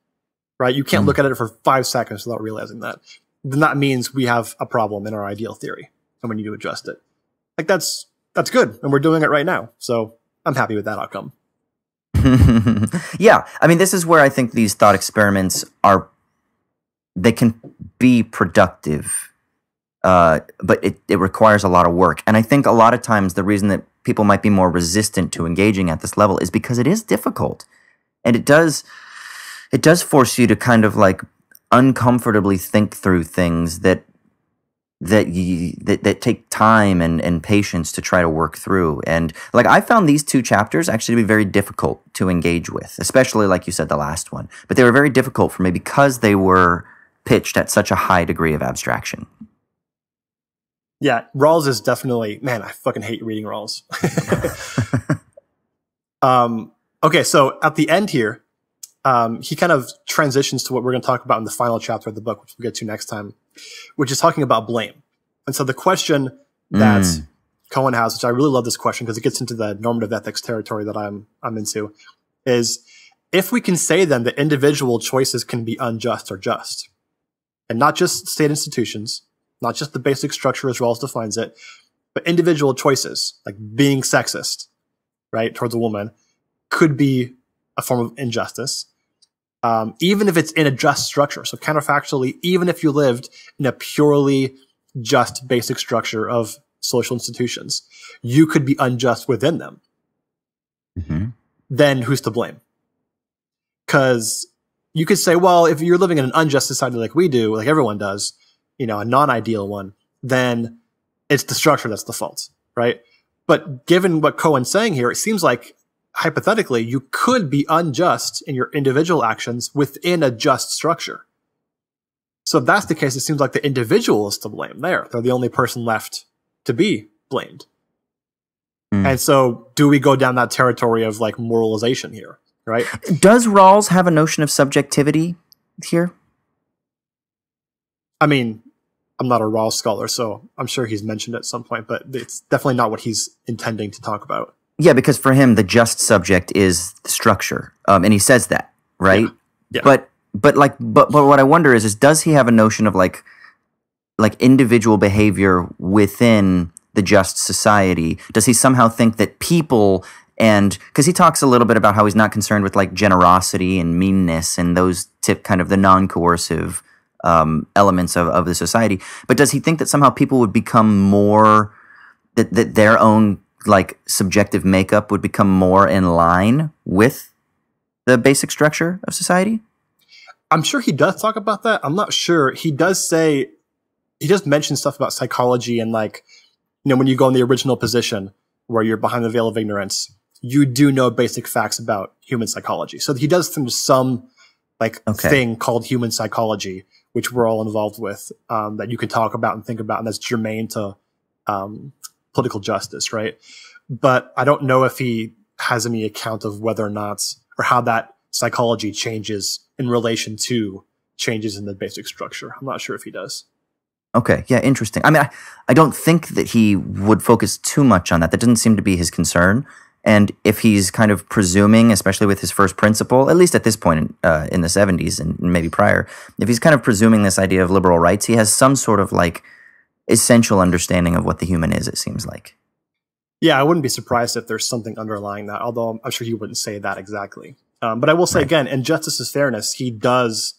Right? You can't Mm. look at it for five seconds without realizing that. Then that means we have a problem in our ideal theory, and we need to adjust it. Like that's that's good, and we're doing it right now. So I'm happy with that outcome. yeah, I mean, this is where I think these thought experiments are. They can be productive, uh, but it, it requires a lot of work. And I think a lot of times the reason that people might be more resistant to engaging at this level is because it is difficult, and it does it does force you to kind of like uncomfortably think through things that that you that, that take time and, and patience to try to work through and like i found these two chapters actually to be very difficult to engage with especially like you said the last one but they were very difficult for me because they were pitched at such a high degree of abstraction Yeah, Rawls is definitely man. I fucking hate reading Rawls. um, okay, so at the end here, um, he kind of transitions to what we're going to talk about in the final chapter of the book, which we'll get to next time, which is talking about blame. And so the question that Mm. Cohen has, which I really love this question because it gets into the normative ethics territory that I'm I'm into, is if we can say then that individual choices can be unjust or just, and not just state institutions, not just the basic structure as Rawls defines it, but individual choices, like being sexist, right, towards a woman, could be a form of injustice. Um, even if it's in a just structure. So counterfactually, even if you lived in a purely just basic structure of social institutions, you could be unjust within them. Mhm. Then who's to blame? Because you could say, well, if you're living in an unjust society like we do, like everyone does, you know, a non-ideal one, then it's the structure that's the fault, right? But given what Cohen's saying here, it seems like hypothetically you could be unjust in your individual actions within a just structure. So if that's the case, it seems like the individual is to blame there. They're the only person left to be blamed. Mm. And so do we go down that territory of like moralization here, right? does rawls have a notion of subjectivity here I mean, I'm not a Rawls scholar, so I'm sure he's mentioned it at some point, but it's definitely not what he's intending to talk about. Yeah, because for him, the just subject is the structure, um, and he says that, right? Yeah. But but like but but what I wonder is is does he have a notion of like like individual behavior within the just society? Does he somehow think that people and because he talks a little bit about how he's not concerned with like generosity and meanness and those tip kind of the non-coercive um, elements of, of the society, but does he think that somehow people would become more that, that their own like subjective makeup would become more in line with the basic structure of society? I'm sure he does talk about that. I'm not sure. He does say, he does mention stuff about psychology and like, you know, when you go in the original position where you're behind the veil of ignorance, you do know basic facts about human psychology. So he does some, some like Okay. thing called human psychology, which we're all involved with, um, that you can talk about and think about. And that's germane to, um, political justice, right? But I don't know if he has any account of whether or not, or how that psychology changes in relation to changes in the basic structure. I'm not sure if he does. Okay, yeah, interesting. I mean, I, I don't think that he would focus too much on that. That doesn't seem to be his concern. And if he's kind of presuming, especially with his first principle, at least at this point in, uh, in the 70s and maybe prior, if he's kind of presuming this idea of liberal rights, he has some sort of like essential understanding of what the human is, it seems like. Yeah, I wouldn't be surprised if there's something underlying that, although I'm sure he wouldn't say that exactly. Um, but I will say right. again, in Justice as Fairness, he does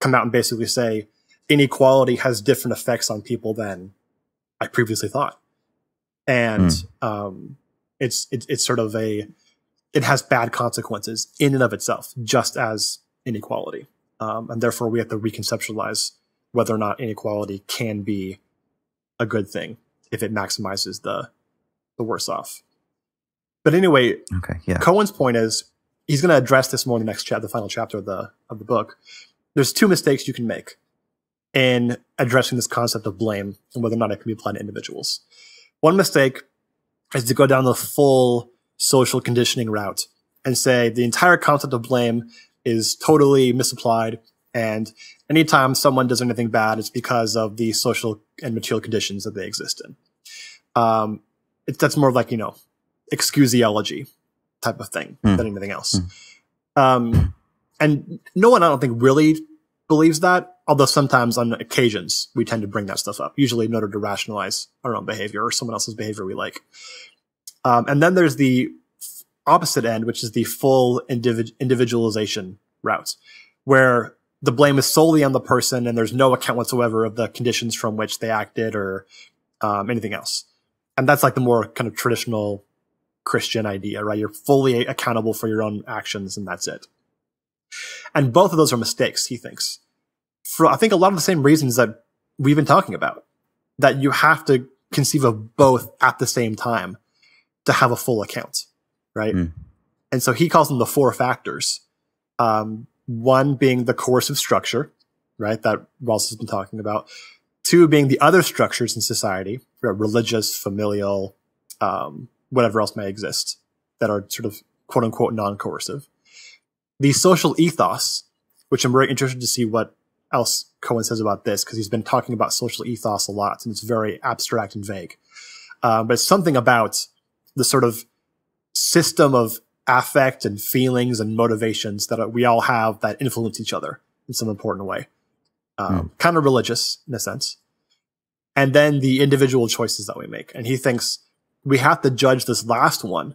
come out and basically say inequality has different effects on people than I previously thought. And mm. um, it's, it's it's sort of a it has bad consequences in and of itself, just as inequality. Um, and therefore, we have to reconceptualize whether or not inequality can be a good thing if it maximizes the the worse off. But anyway, okay, yeah. Cohen's point is he's going to address this more in the next chapter, the final chapter of the of the book. There's two mistakes you can make in addressing this concept of blame and whether or not it can be applied to individuals. One mistake is to go down the full social conditioning route and say the entire concept of blame is totally misapplied. And anytime someone does anything bad, it's because of the social and material conditions that they exist in. Um, it, that's more like, you know, excusiology type of thing mm. than anything else. Mm. Um, and no one, I don't think, really believes that. Although sometimes on occasions we tend to bring that stuff up, usually in order to rationalize our own behavior or someone else's behavior we like. Um, and then there's the opposite end, which is the full individ- individualization route, where the blame is solely on the person and there's no account whatsoever of the conditions from which they acted or um, anything else. And that's like the more kind of traditional Christian idea, right? You're fully accountable for your own actions and that's it. And both of those are mistakes, he thinks. For, I think a lot of the same reasons that we've been talking about, that you have to conceive of both at the same time to have a full account, right? Mm. And so he calls them the four factors. Um, one being the coercive structure, right? That Rawls has been talking about. Two being the other structures in society, religious, familial, um, whatever else may exist that are sort of quote unquote non-coercive the social ethos, which I'm very interested to see what else Cohen says about this because he's been talking about social ethos a lot and it's very abstract and vague. Uh, but it's something about the sort of system of affect and feelings and motivations that we all have that influence each other in some important way. Um, mm. Kind of religious in a sense. And then the individual choices that we make. And he thinks we have to judge this last one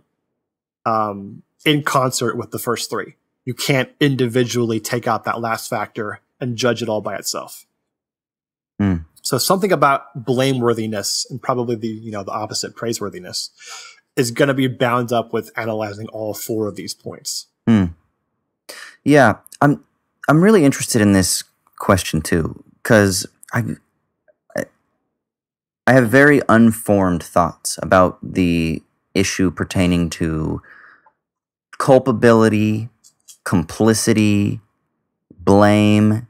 um, in concert with the first three you can't individually take out that last factor and judge it all by itself. Mm. So something about blameworthiness and probably the, you know, the opposite praiseworthiness is going to be bound up with analyzing all four of these points. Mm. Yeah. I'm, I'm really interested in this question too, because I, I have very unformed thoughts about the issue pertaining to culpability complicity, blame,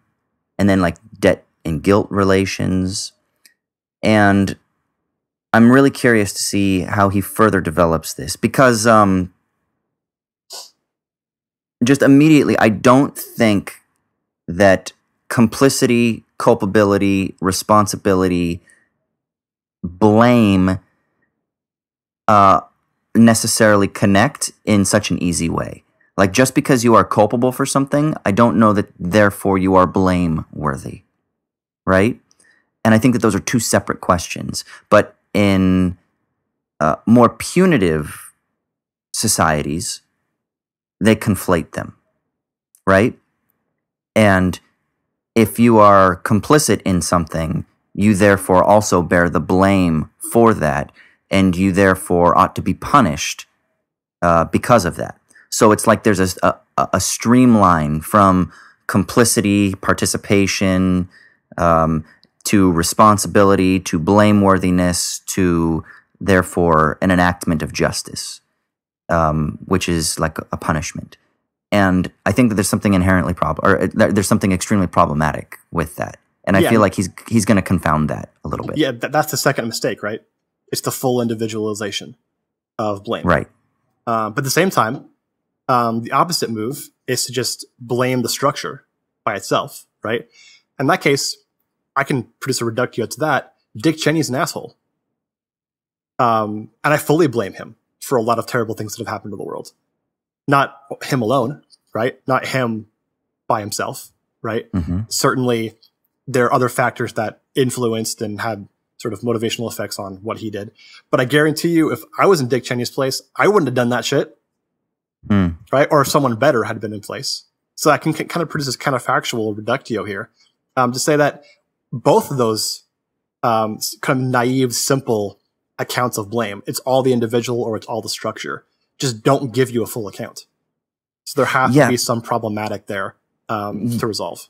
and then like debt and guilt relations. And I'm really curious to see how he further develops this because um, just immediately, I don't think that complicity, culpability, responsibility, blame uh, necessarily connect in such an easy way. Like just because you are culpable for something, I don't know that therefore you are blameworthy. Right? And I think that those are two separate questions. But in uh, more punitive societies, they conflate them. Right? And if you are complicit in something, you therefore also bear the blame for that, and you therefore ought to be punished uh, because of that. So it's like there's a, a, a streamline from complicity, participation, um, to responsibility, to blameworthiness, to therefore an enactment of justice, um, which is like a punishment. And I think that there's something inherently problem, or uh, there's something extremely problematic with that. And I yeah. feel like he's he's going to confound that a little bit. Yeah, that's the second mistake, right? It's the full individualization of blame. Right. Uh, but at the same time, Um, the opposite move is to just blame the structure by itself, right? In that case, I can produce a reductio to that. Dick Cheney's an asshole. Um, and I fully blame him for a lot of terrible things that have happened to the world. Not him alone, right? Not him by himself, right? Mm-hmm. Certainly, there are other factors that influenced and had sort of motivational effects on what he did. But I guarantee you, if I was in Dick Cheney's place, I wouldn't have done that shit, Mm. right? Or if someone better had been in place. So I can kind of produce this kind of factual reductio here um, to say that both of those um, kind of naive, simple accounts of blame, it's all the individual or it's all the structure, just don't give you a full account. So there has Yeah. to be some problematic there um, to resolve.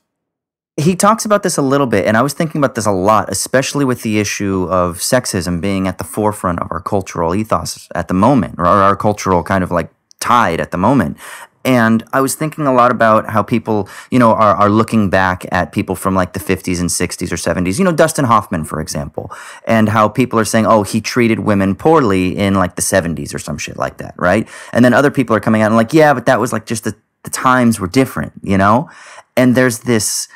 he talks about this a little bit, and I was thinking about this a lot, especially with the issue of sexism being at the forefront of our cultural ethos at the moment, or our cultural kind of like tide at the moment. And I was thinking a lot about how people, you know, are, are looking back at people from like the 50s and 60s or 70s, you know, Dustin Hoffman, for example, and how people are saying, oh, he treated women poorly in like the 70s or some shit like that, right? And then other people are coming out and like, yeah, but that was like just the, the times were different, you know? And there's this,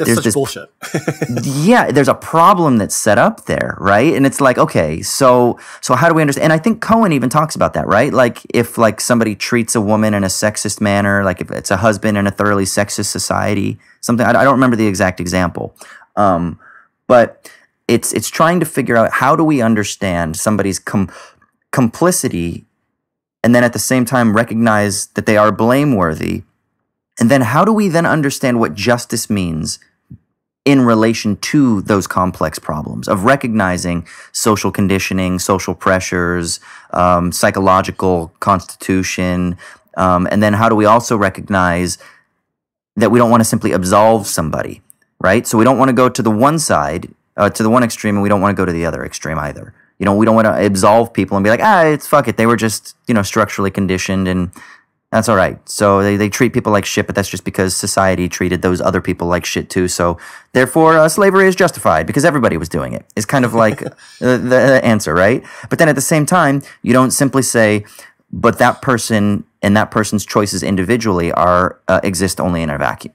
That's There's such this- bullshit. yeah there's a problem that's set up there right? And it's like okay so so how do we understand? And i think cohen even talks about that right? Like if like somebody treats a woman in a sexist manner like if it's a husband in a thoroughly sexist society something i, I don't remember the exact example. Um, but it's it's trying to figure out how do we understand somebody's com- complicity and then at the same time recognize that they are blameworthy. And then how do we then understand what justice means in relation to those complex problems of recognizing social conditioning, social pressures, um, psychological constitution, um, and then how do we also recognize that we don't want to simply absolve somebody, right? So we don't want to go to the one side, uh, to the one extreme, and we don't want to go to the other extreme either. You know, we don't want to absolve people and be like, ah, it's fuck it. They were just, you know, structurally conditioned and that's all right. So they, they treat people like shit, but that's just because society treated those other people like shit too. So therefore, uh, slavery is justified because everybody was doing it. It's kind of like uh, the answer, right? But then at the same time, you don't simply say, but that person and that person's choices individually are uh, exist only in a vacuum.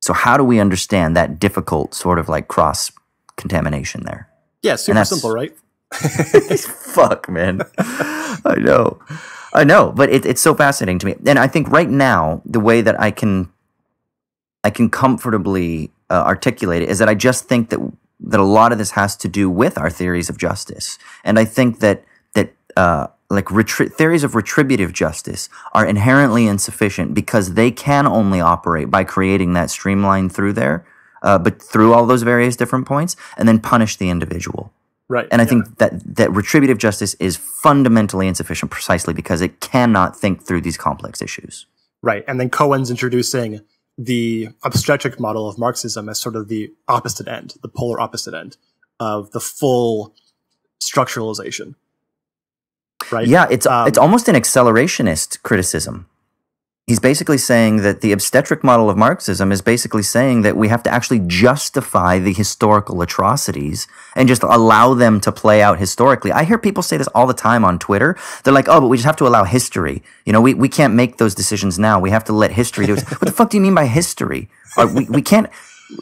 So how do we understand that difficult sort of like cross contamination there? Yeah, super simple, right? Fuck, man. I know. I know, but it, it's so fascinating to me. And I think right now, the way that I can I can comfortably uh, articulate it is that I just think that that a lot of this has to do with our theories of justice. And I think that that uh, like retri- theories of retributive justice are inherently insufficient because they can only operate by creating that streamline through there, uh, but through all those various different points, and then punish the individual. Right. And I yeah. think that that retributive justice is fundamentally insufficient precisely because it cannot think through these complex issues. Right. And then Cohen's introducing the obstetric model of Marxism as sort of the opposite end, the polar opposite end of the full structuralization. Right. Yeah, it's Um, it's almost an accelerationist criticism. He's basically saying that the obstetric model of Marxism is basically saying that we have to actually justify the historical atrocities and just allow them to play out historically. I hear people say this all the time on Twitter. They're like, oh, but we just have to allow history. You know, we, we can't make those decisions now. We have to let history do it. what the fuck do you mean by history? Are, we, we can't,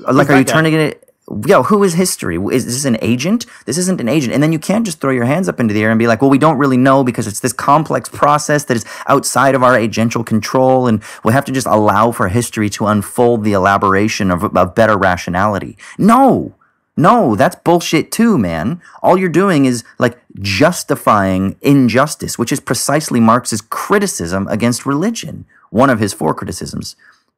like, are you turning it? Yo, who is history? Is this an agent? This isn't an agent. And then you can't just throw your hands up into the air and be like, well, we don't really know because it's this complex process that is outside of our agential control. And we have to just allow for history to unfold the elaboration of, of better rationality. No, no, that's bullshit too, man. All you're doing is like justifying injustice, which is precisely Marx's criticism against religion. One of his four criticisms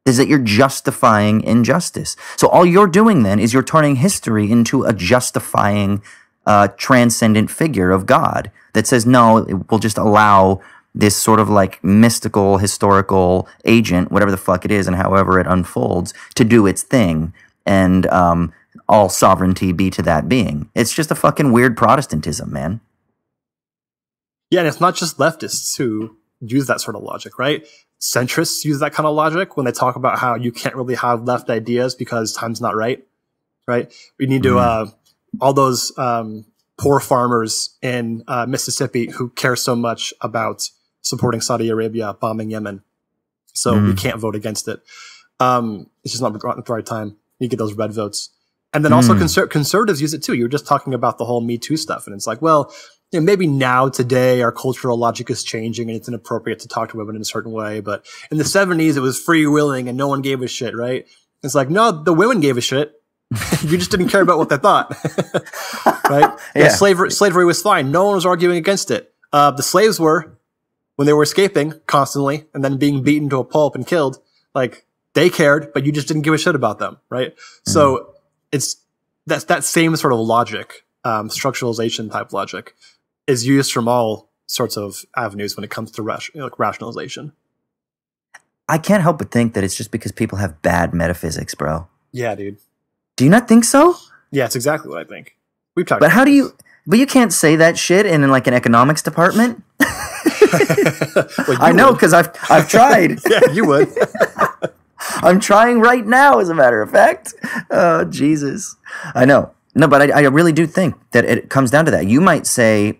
is that you're justifying injustice. So all you're doing then is you're turning history into a justifying, uh, transcendent figure of God that says, no, we'll just allow this sort of like mystical, historical agent, whatever the fuck it is, and however it unfolds, to do its thing. And um, all sovereignty be to that being. It's just a fucking weird Protestantism, man. Yeah, and it's not just leftists who use that sort of logic, right? Centrists use that kind of logic when they talk about how you can't really have left ideas because time's not right, right? We need to, uh, all those um, poor farmers in uh, Mississippi who care so much about supporting Saudi Arabia bombing Yemen, So we Mhm. can't vote against it. Um, it's just not at the right time. You get those red votes. And then also Mm. conser- conservatives use it too. You were just talking about the whole Me Too stuff. And it's like, well, you know, maybe now today our cultural logic is changing and it's inappropriate to talk to women in a certain way. But in the 70s, it was free willing and no one gave a shit, right? It's like, no, the women gave a shit. you just didn't care about what they thought. right? Yeah. Slavery, slavery was fine. No one was arguing against it. Uh, the slaves were when they were escaping constantly and then being beaten to a pulp and killed. Like they cared, but you just didn't give a shit about them, right? So it's that's that same sort of logic, um, structuralization type logic, is used from all sorts of avenues when it comes to ration- like rationalization. I can't help but think that it's just because people have bad metaphysics, bro. Yeah, dude. Do you not think so? Yeah, it's exactly what I think. We've talked. But about how do you? But you can't say that shit in, like an economics department. Well, I know because I've I've tried. yeah, you would. I'm trying right now, as a matter of fact. Oh, Jesus. I know. No, but I, I really do think that it comes down to that. You might say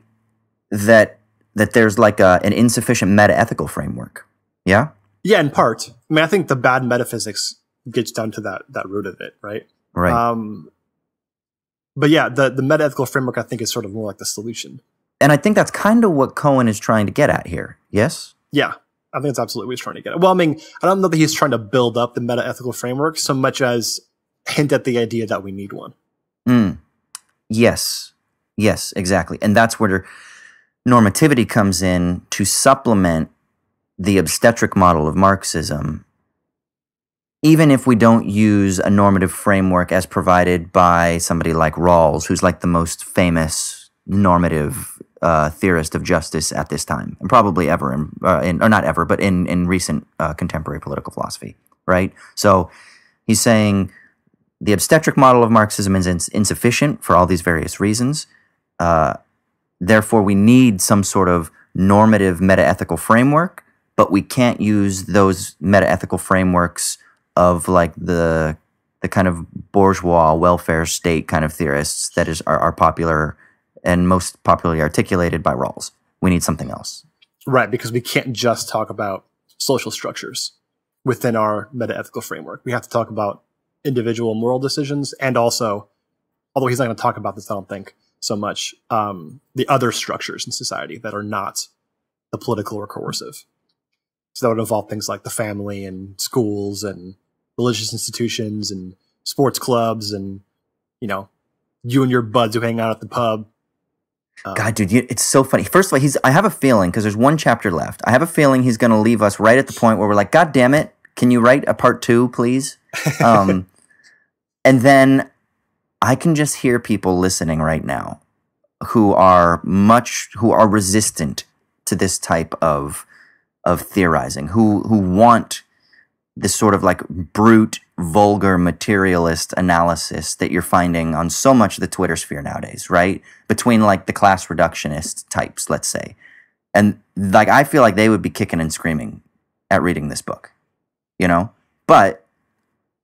that that there's like a, an insufficient meta-ethical framework. Yeah? yeah, in part. I mean, I think the bad metaphysics gets down to that that root of it, right? Right. Um, but yeah, the the metaethical framework I think is sort of more like the solution. and I think that's kind of what Cohen is trying to get at here. Yes? Yeah, I think that's absolutely what he's trying to get. At. Well, I mean, I don't know that he's trying to build up the metaethical framework so much as hint at the idea that we need one. Mm. Yes. Yes, exactly. And that's where normativity comes in to supplement the obstetric model of Marxism. Even if we don't use a normative framework as provided by somebody like Rawls, who's like the most famous normative uh, theorist of justice at this time, and probably ever, in, uh, in, or not ever, but in, in recent uh, contemporary political philosophy, right? So he's saying the obstetric model of Marxism is ins- insufficient for all these various reasons. Therefore, we need some sort of normative metaethical framework, but we can't use those metaethical frameworks of like the the kind of bourgeois welfare state kind of theorists that is are, are popular and most popularly articulated by Rawls. We need something else. Right, because we can't just talk about social structures within our metaethical framework. We have to talk about individual moral decisions and also, although he's not going to talk about this, I don't think so much, um, the other structures in society that are not the political or coercive. So that would involve things like the family and schools and religious institutions and sports clubs and, you know, you and your buds who hang out at the pub. Um, God, dude, you, it's so funny. First of all, he's. I have a feeling because there's one chapter left. I have a feeling he's going to leave us right at the point where we're like, God damn it, can you write a part two, please? Um, and then I can just hear people listening right now who are much who are resistant to this type of of theorizing, who who want this sort of like brute, vulgar, materialist analysis that you're finding on so much of the Twitter sphere nowadays, right? Between like the class reductionist types, let's say. And like I feel like they would be kicking and screaming at reading this book, you know? But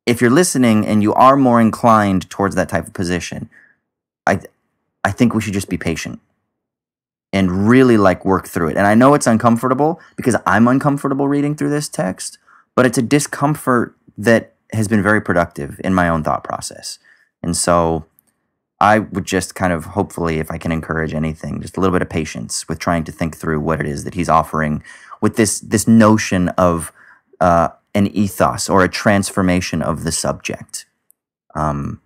if you're listening and you are more inclined towards that type of position, I I think we should just be patient and really like work through it. And I know it's uncomfortable because I'm uncomfortable reading through this text, but it's a discomfort that has been very productive in my own thought process. And so I would just kind of hopefully, if I can encourage anything, just a little bit of patience with trying to think through what it is that he's offering with this this notion of uh, an ethos or a transformation of the subject. Um,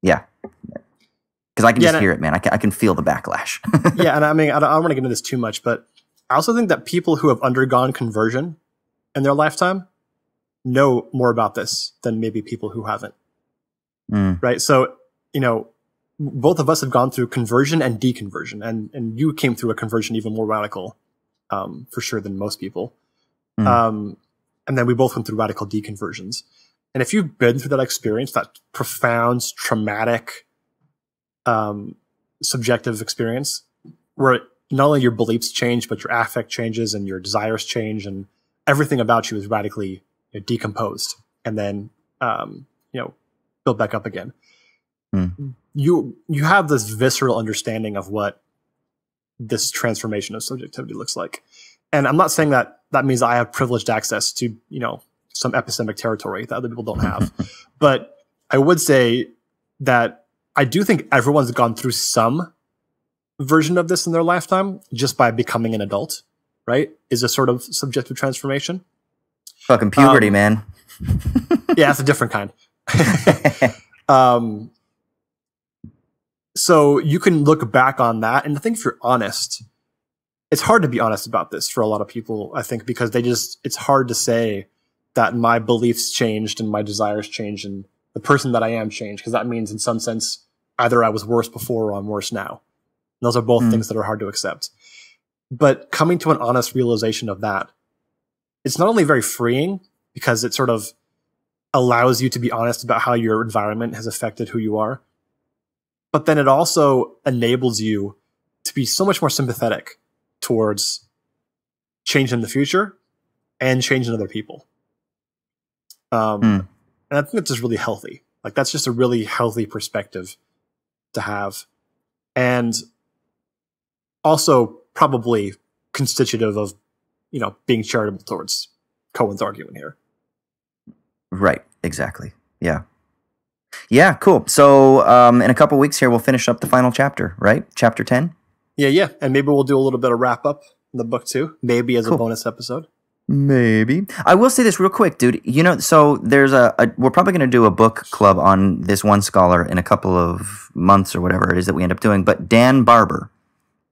yeah, because I can Yeah, just and I- hear it, man. I can, I can feel the backlash. yeah, and I mean, I don't, don't want to get into this too much, but I also think that people who have undergone conversion in their lifetime know more about this than maybe people who haven't, Mm, right? So, you know, both of us have gone through conversion and deconversion, and and you came through a conversion even more radical, um, for sure than most people. Mm. Um, and then we both went through radical deconversions. And if you've been through that experience, that profound, traumatic, um, subjective experience, where not only your beliefs change, but your affect changes and your desires change, and everything about you is radically you know, decomposed, and then um, you know built back up again. Hmm. You you have this visceral understanding of what this transformation of subjectivity looks like, And I'm not saying that that means I have privileged access to, you know, some epistemic territory that other people don't have. but I would say that I do think everyone's gone through some version of this in their lifetime just by becoming an adult, right? Is a sort of subjective transformation. Fucking puberty, Um, man. yeah, it's a different kind. um, so you can look back on that, and I think if you're honest, it's hard to be honest about this for a lot of people. I think because they just it's hard to say that my beliefs changed and my desires changed and the person that I am changed because that means in some sense either I was worse before or I'm worse now. And those are both Mm. things that are hard to accept. But coming to an honest realization of that, it's not only very freeing because it sort of allows you to be honest about how your environment has affected who you are. But then it also enables you to be so much more sympathetic towards change in the future and change in other people. Um, Hmm. And I think that's just really healthy. Like that's just a really healthy perspective to have. And also probably constitutive of, you know, being charitable towards Cohen's argument here. Right. Exactly. Yeah. Yeah. Cool. So, um, in a couple weeks here, we'll finish up the final chapter. Right. Chapter ten. Yeah, yeah. And maybe we'll do a little bit of wrap up in the book too. Maybe as Cool. a bonus episode. Maybe. I will say this real quick, dude. You know, so there's a, a we're probably going to do a book club on this one scholar in a couple of months or whatever it is that we end up doing. But Dan Barber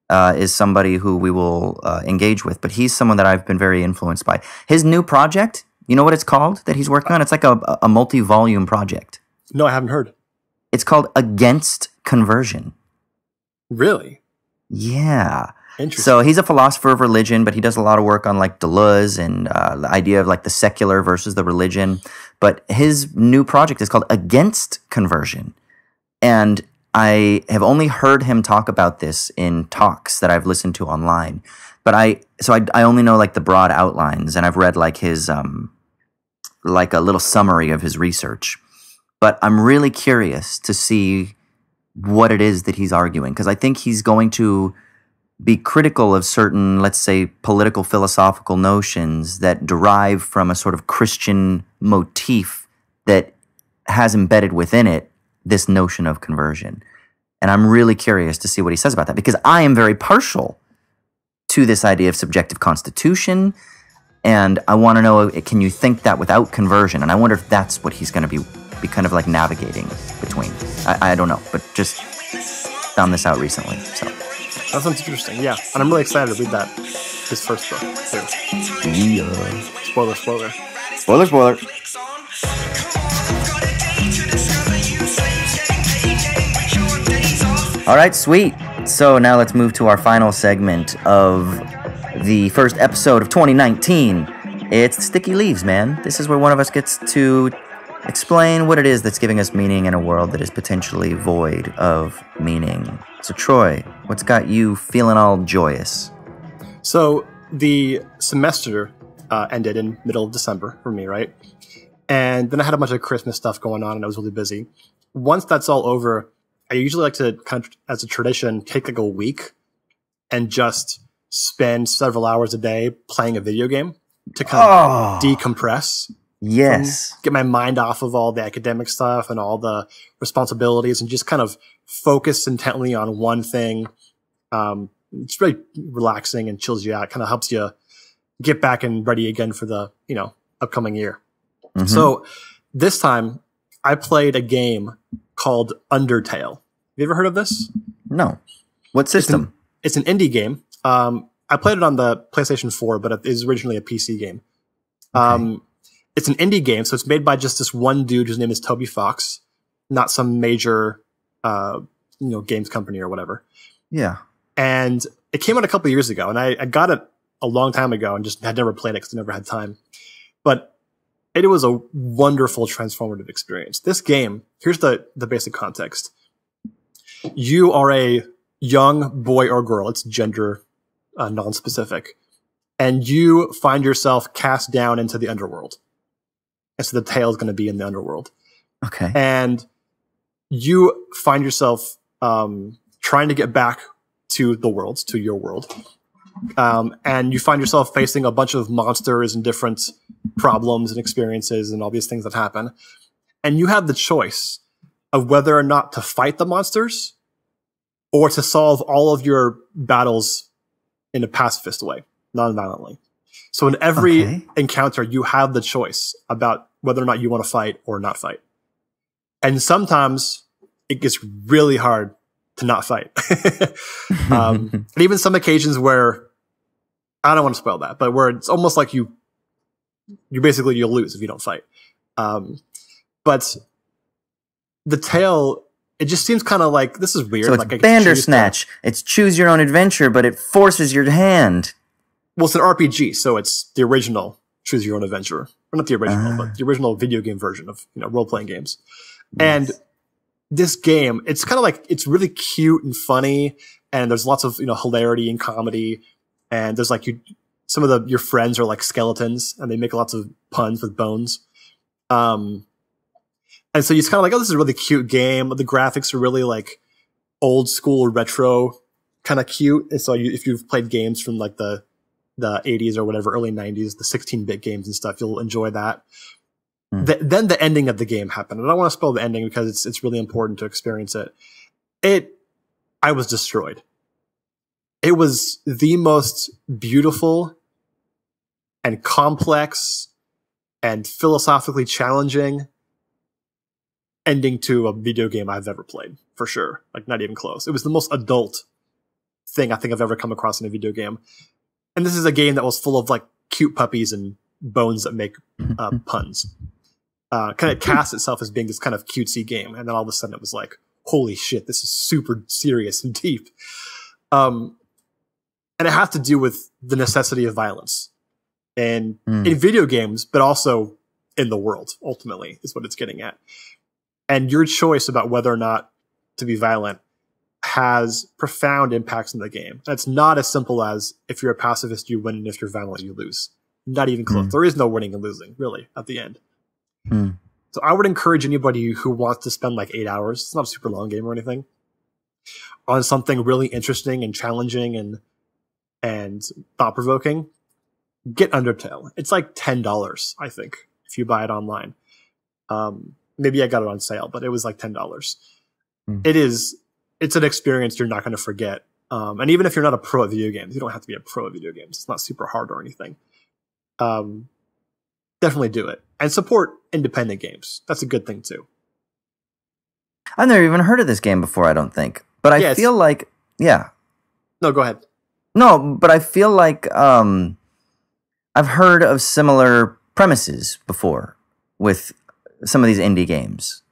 uh, is somebody who we will uh, engage with. But he's someone that I've been very influenced by. His new project, you know what it's called that he's working on? It's like a, a multi-volume project. No, I haven't heard. It's called Against Conversion. Really? Yeah. So he's a philosopher of religion, but he does a lot of work on like Deleuze and uh, the idea of like the secular versus the religion. But his new project is called Against Conversion. And I have only heard him talk about this in talks that I've listened to online. But I, so I, I only know like the broad outlines and I've read like his, um, like a little summary of his research. But I'm really curious to see what it is that he's arguing because I think he's going to be critical of certain, let's say, political philosophical notions that derive from a sort of Christian motif that has embedded within it this notion of conversion. And I'm really curious to see what he says about that because I am very partial to this idea of subjective constitution. And I want to know can you think that without conversion? And I wonder if that's what he's going to be, be kind of like navigating between. I, I don't know, but just found this out recently. So. that sounds interesting. Yeah. And I'm really excited to read that his first book too. Yeah. Spoiler, spoiler. Spoiler, spoiler. All right, sweet. So now let's move to our final segment of the first episode of 2019. It's Sticky Leaves, man. This is where one of us gets to explain what it is that's giving us meaning in a world that is potentially void of meaning. So, Troy, what's got you feeling all joyous? So the semester uh, ended in middle of December for me, right? And then I had a bunch of Christmas stuff going on, and I was really busy. Once that's all over, I usually like to kind of, as a tradition, take like a week and just spend several hours a day playing a video game to kind of Oh, decompress, yes. get my mind off of all the academic stuff and all the responsibilities, and just kind of focus intently on one thing. Um, it's really relaxing and chills you out. Kind of helps you get back and ready again for the you know upcoming year. Mhm. So this time I played a game called Undertale. Have you ever heard of this? no. What system? It's an indie game. Um, I played it on the PlayStation 4, but it is originally a PC game. Um, it's an indie game, so it's made by just this one dude whose name is Toby Fox, not some major, uh, you know, games company or whatever. yeah. And it came out a couple years ago, and I, I got it a long time ago and just had never played it because I never had time. But it was a wonderful transformative experience. This game, here's the, the basic context. You are a young boy or girl. It's gender uh, non-specific. And you find yourself cast down into the underworld. And so the tale is going to be in the underworld Okay. and you find yourself um, trying to get back to the world, to your world, um, and you find yourself facing a bunch of monsters and different problems and experiences and all these things that happen, and you have the choice of whether or not to fight the monsters or to solve all of your battles in a pacifist way, non-violently. So in every Okay. encounter, you have the choice about whether or not you want to fight or not fight. And sometimes it gets really hard to not fight. um, and even some occasions where I don't want to spoil that, but where it's almost like you, you basically you'll lose if you don't fight. Um, but the tale, it just seems kind of like this is weird. so it's like Bandersnatch. It's choose your own adventure, but it forces your hand. Well, it's an RPG, so it's the original Choose Your Own Adventure, or not the original, Ah. but the original video game version of you know role playing games. And this game, it's kind of like it's really cute and funny, and there's lots of you know hilarity and comedy, and there's like you, some of the your friends are like skeletons, and they make lots of puns with bones. Um, and so it's kind of like, oh, this is a really cute game. The graphics are really like old school retro, kind of cute. And so you, if you've played games from like the the 80s or whatever, early 90s, the 16 bit games and stuff, you'll enjoy that. Hmm. Th- then the ending of the game happened. And I don't want to spoil the ending because it's, it's really important to experience it. It, I was destroyed. It was the most beautiful and complex and philosophically challenging ending to a video game I've ever played, for sure. Like, not even close. It was the most adult thing I think I've ever come across in a video game. And this is a game that was full of like cute puppies and bones that make uh, puns. Uh, kind of cast itself as being this kind of cutesy game, and then all of a sudden it was like, holy shit, this is super serious and deep. Um, and it has to do with the necessity of violence, and Hmm. in video games, but also in the world. Ultimately, is what it's getting at. And your choice about whether or not to be violent has profound impacts in the game. It's not as simple as if you're a pacifist, you win, and if you're violent, you lose. Not even close. Mm. There is no winning and losing, really, at the end. Hmm. So I would encourage anybody who wants to spend like eight hours, it's not a super long game or anything, on something really interesting and challenging and and thought provoking, get Undertale. It's like ten dollars, I think, if you buy it online. Um, maybe I got it on sale, but it was like ten dollars. Hmm. It is it's an experience you're not going to forget. Um, and even if you're not a pro at video games, you don't have to be a pro at video games. It's not super hard or anything. Um, definitely do it and support independent games. That's a good thing too. I've never even heard of this game before. I don't think, but I Yeah, feel like yeah, No, go ahead. no, but I feel like um, I've heard of similar premises before with some of these indie games.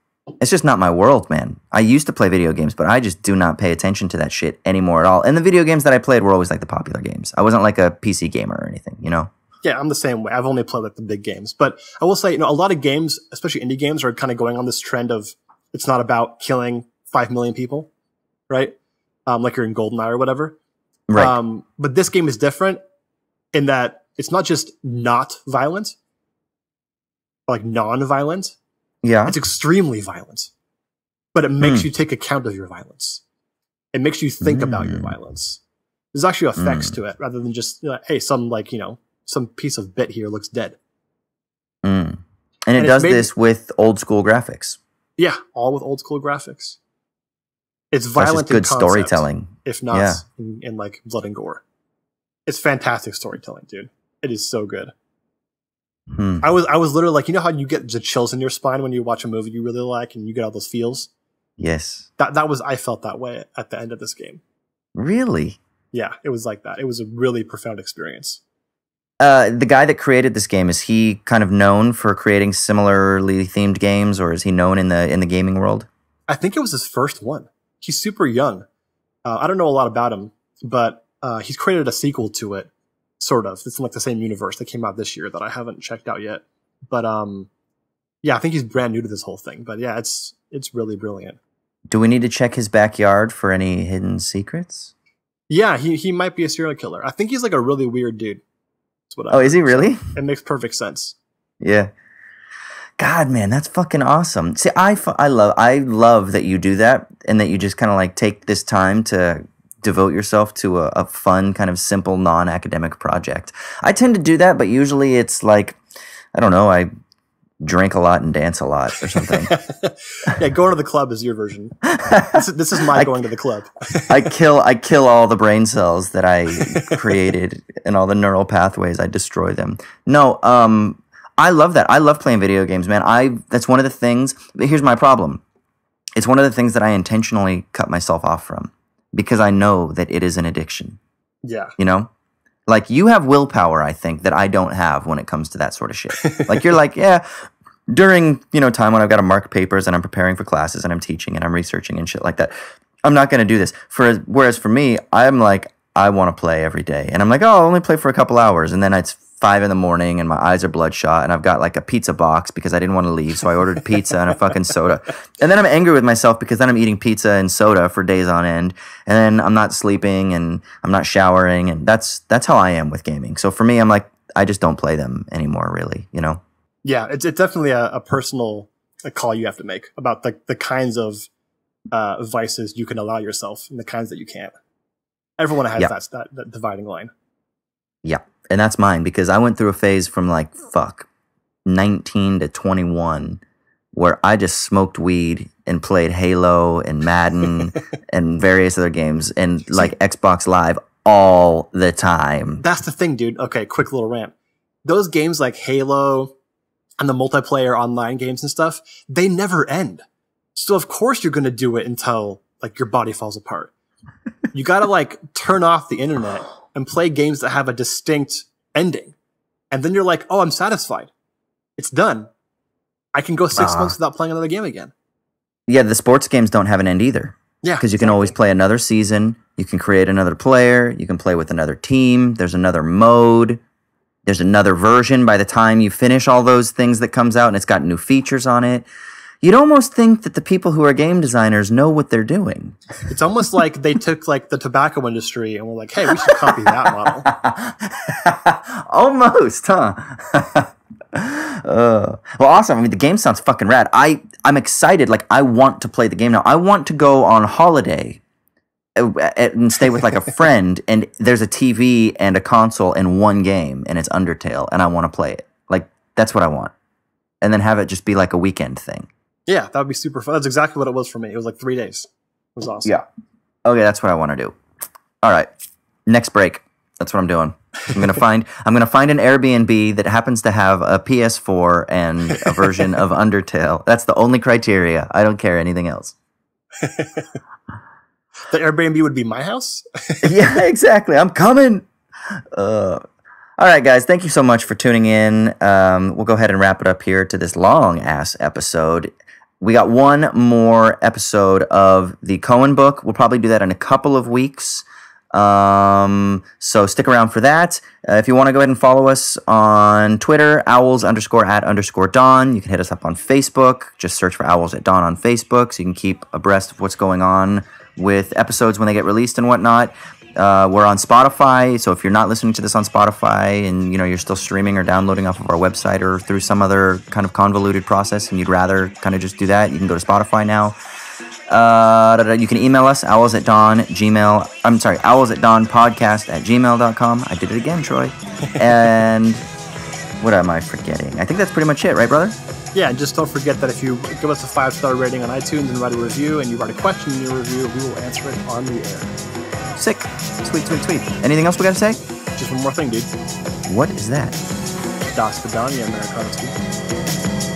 It's just not my world, man. I used to play video games, but I just do not pay attention to that shit anymore at all. And the video games that I played were always like the popular games. I wasn't like a PC gamer or anything, you know? Yeah, I'm the same way. I've only played like the big games, but I will say, you know, a lot of games, especially indie games, are kind of going on this trend of it's not about killing five million people, right? Um, like you're in GoldenEye or whatever. Right. Um, but this game is different in that it's not just not violent, like non-violent. Yeah. It's extremely violent, but it makes Hmm. you take account of your violence. It makes you think about your Mm. violence. There's actually effects Mm. to it rather than just, you know, hey, some like, you know, some piece of bit here looks dead. Mm. And it and it's does made- this with old school graphics. Yeah, all with old school graphics. It's violent good concept, storytelling. if not Yeah. in, in like blood and gore. It's fantastic storytelling, dude. It is so good. Hmm. I was I was literally like, you know how you get the chills in your spine when you watch a movie you really like and you get all those feels? Yes. That that was I felt that way at the end of this game. Really? Yeah, it was like that. It was a really profound experience. Uh, the guy that created this game is he kind of known for creating similarly themed games, or is he known in the in the gaming world? I think it was his first one. He's super young. Uh, I don't know a lot about him, but uh, he's created a sequel to it, sort of. It's in like the same universe that came out this year that I haven't checked out yet. But um, yeah, I think he's brand new to this whole thing. But yeah, it's it's really brilliant. Do we need to check his backyard for any hidden secrets? Yeah, he he might be a serial killer. I think he's like a really weird dude. That's what I Oh, is he really? It makes perfect sense. Yeah. God, man, that's fucking awesome. See, I, I love I love that you do that and that you just kind of like take this time to devote yourself to a, a fun, kind of simple, non academic project. I tend to do that, but usually it's like, I don't know, I drink a lot and dance a lot or something. yeah, going to the club is your version. This this is my going to the club. I kill I kill all the brain cells that I created and all the neural pathways. I destroy them. No, um, I love that. I love playing video games, man. I that's one of the things. But here's my problem. It's one of the things that I intentionally cut myself off from because I know that it is an addiction. Yeah. You know, like you have willpower. I think that I don't have when it comes to that sort of shit. like you're like, yeah. During you know time when I've got to mark papers and I'm preparing for classes and I'm teaching and I'm researching and shit like that, I'm not going to do this. For whereas for me, I'm like I want to play every day, and I'm like, oh, I'll only play for a couple hours, and then it's five in the morning, and my eyes are bloodshot, and I've got like a pizza box because I didn't want to leave, so I ordered pizza and a fucking soda, and then I'm angry with myself because then I'm eating pizza and soda for days on end, and then I'm not sleeping and I'm not showering, and that's that's how I am with gaming. So for me, I'm like, I just don't play them anymore, really, you know. Yeah, it's, it's definitely a, a personal a call you have to make about the, the kinds of uh, vices you can allow yourself and the kinds that you can't. Everyone has Yeah. that, that that dividing line. Yeah. And that's mine because I went through a phase from like, fuck, 19 to 21 where I just smoked weed and played Halo and Madden and various other games and like Xbox Live all the time. That's the thing, dude. Okay, quick little rant. Those games like Halo and the multiplayer online games and stuff, they never end. So of course you're going to do it until like your body falls apart. You got to like turn off the internet and play games that have a distinct ending. And then you're like, "Oh, I'm satisfied. It's done. I can go 6 Ah. months without playing another game again." Yeah, the sports games don't have an end either. Yeah. because you can always play another season. You can create another player. You can play with another team. There's another mode. There's another version by the time you finish all those things that comes out, and it's got new features on it. You'd almost think that the people who are game designers know what they're doing. It's almost like they took like the tobacco industry and were like, "Hey, we should copy that model." almost, huh? Uh, well, awesome. I mean, the game sounds fucking rad. I I'm excited. Like, I want to play the game now. I want to go on holiday uh, and stay with like a friend, and there's a TV and a console and one game, and it's Undertale, and I want to play it. Like, that's what I want, and then have it just be like a weekend thing. Yeah, that would be super fun. That's exactly what it was for me. It was like three days. It was awesome. Yeah. Okay, that's what I want to do. All right. Next break. That's what I'm doing. I'm gonna find I'm gonna find an Airbnb that happens to have a PS4 and a version of Undertale. That's the only criteria. I don't care anything else. The Airbnb would be my house. yeah, exactly. I'm coming. Uh, all right, guys. Thank you so much for tuning in. Um, we'll go ahead and wrap it up here to this long ass episode. We got one more episode of the Cohen book. We'll probably do that in a couple of weeks. Um, so stick around for that. Uh, if you want to go ahead and follow us on Twitter, owls underscore at underscore dawn. You can hit us up on Facebook. Just search for owls at dawn on Facebook so you can keep abreast of what's going on with episodes when they get released and whatnot. Uh, we're on Spotify, so if you're not listening to this on Spotify and you know you're still streaming or downloading off of our website or through some other kind of convoluted process, and you'd rather kind of just do that, you can go to Spotify now. Uh, you can email us, owls at dawn, gmail. I'm sorry, owls at dawn podcast at gmail.com. I did it again, Troy. and what am I forgetting? I think that's pretty much it, right, brother? Yeah, and just don't forget that if you give us a five star rating on iTunes and write a review, and you write a question in your review, we will answer it on the air. Sick. Sweet, sweet, sweet. Anything else we got to say? Just one more thing, dude. What is that? Das Vidania, Amerikansky.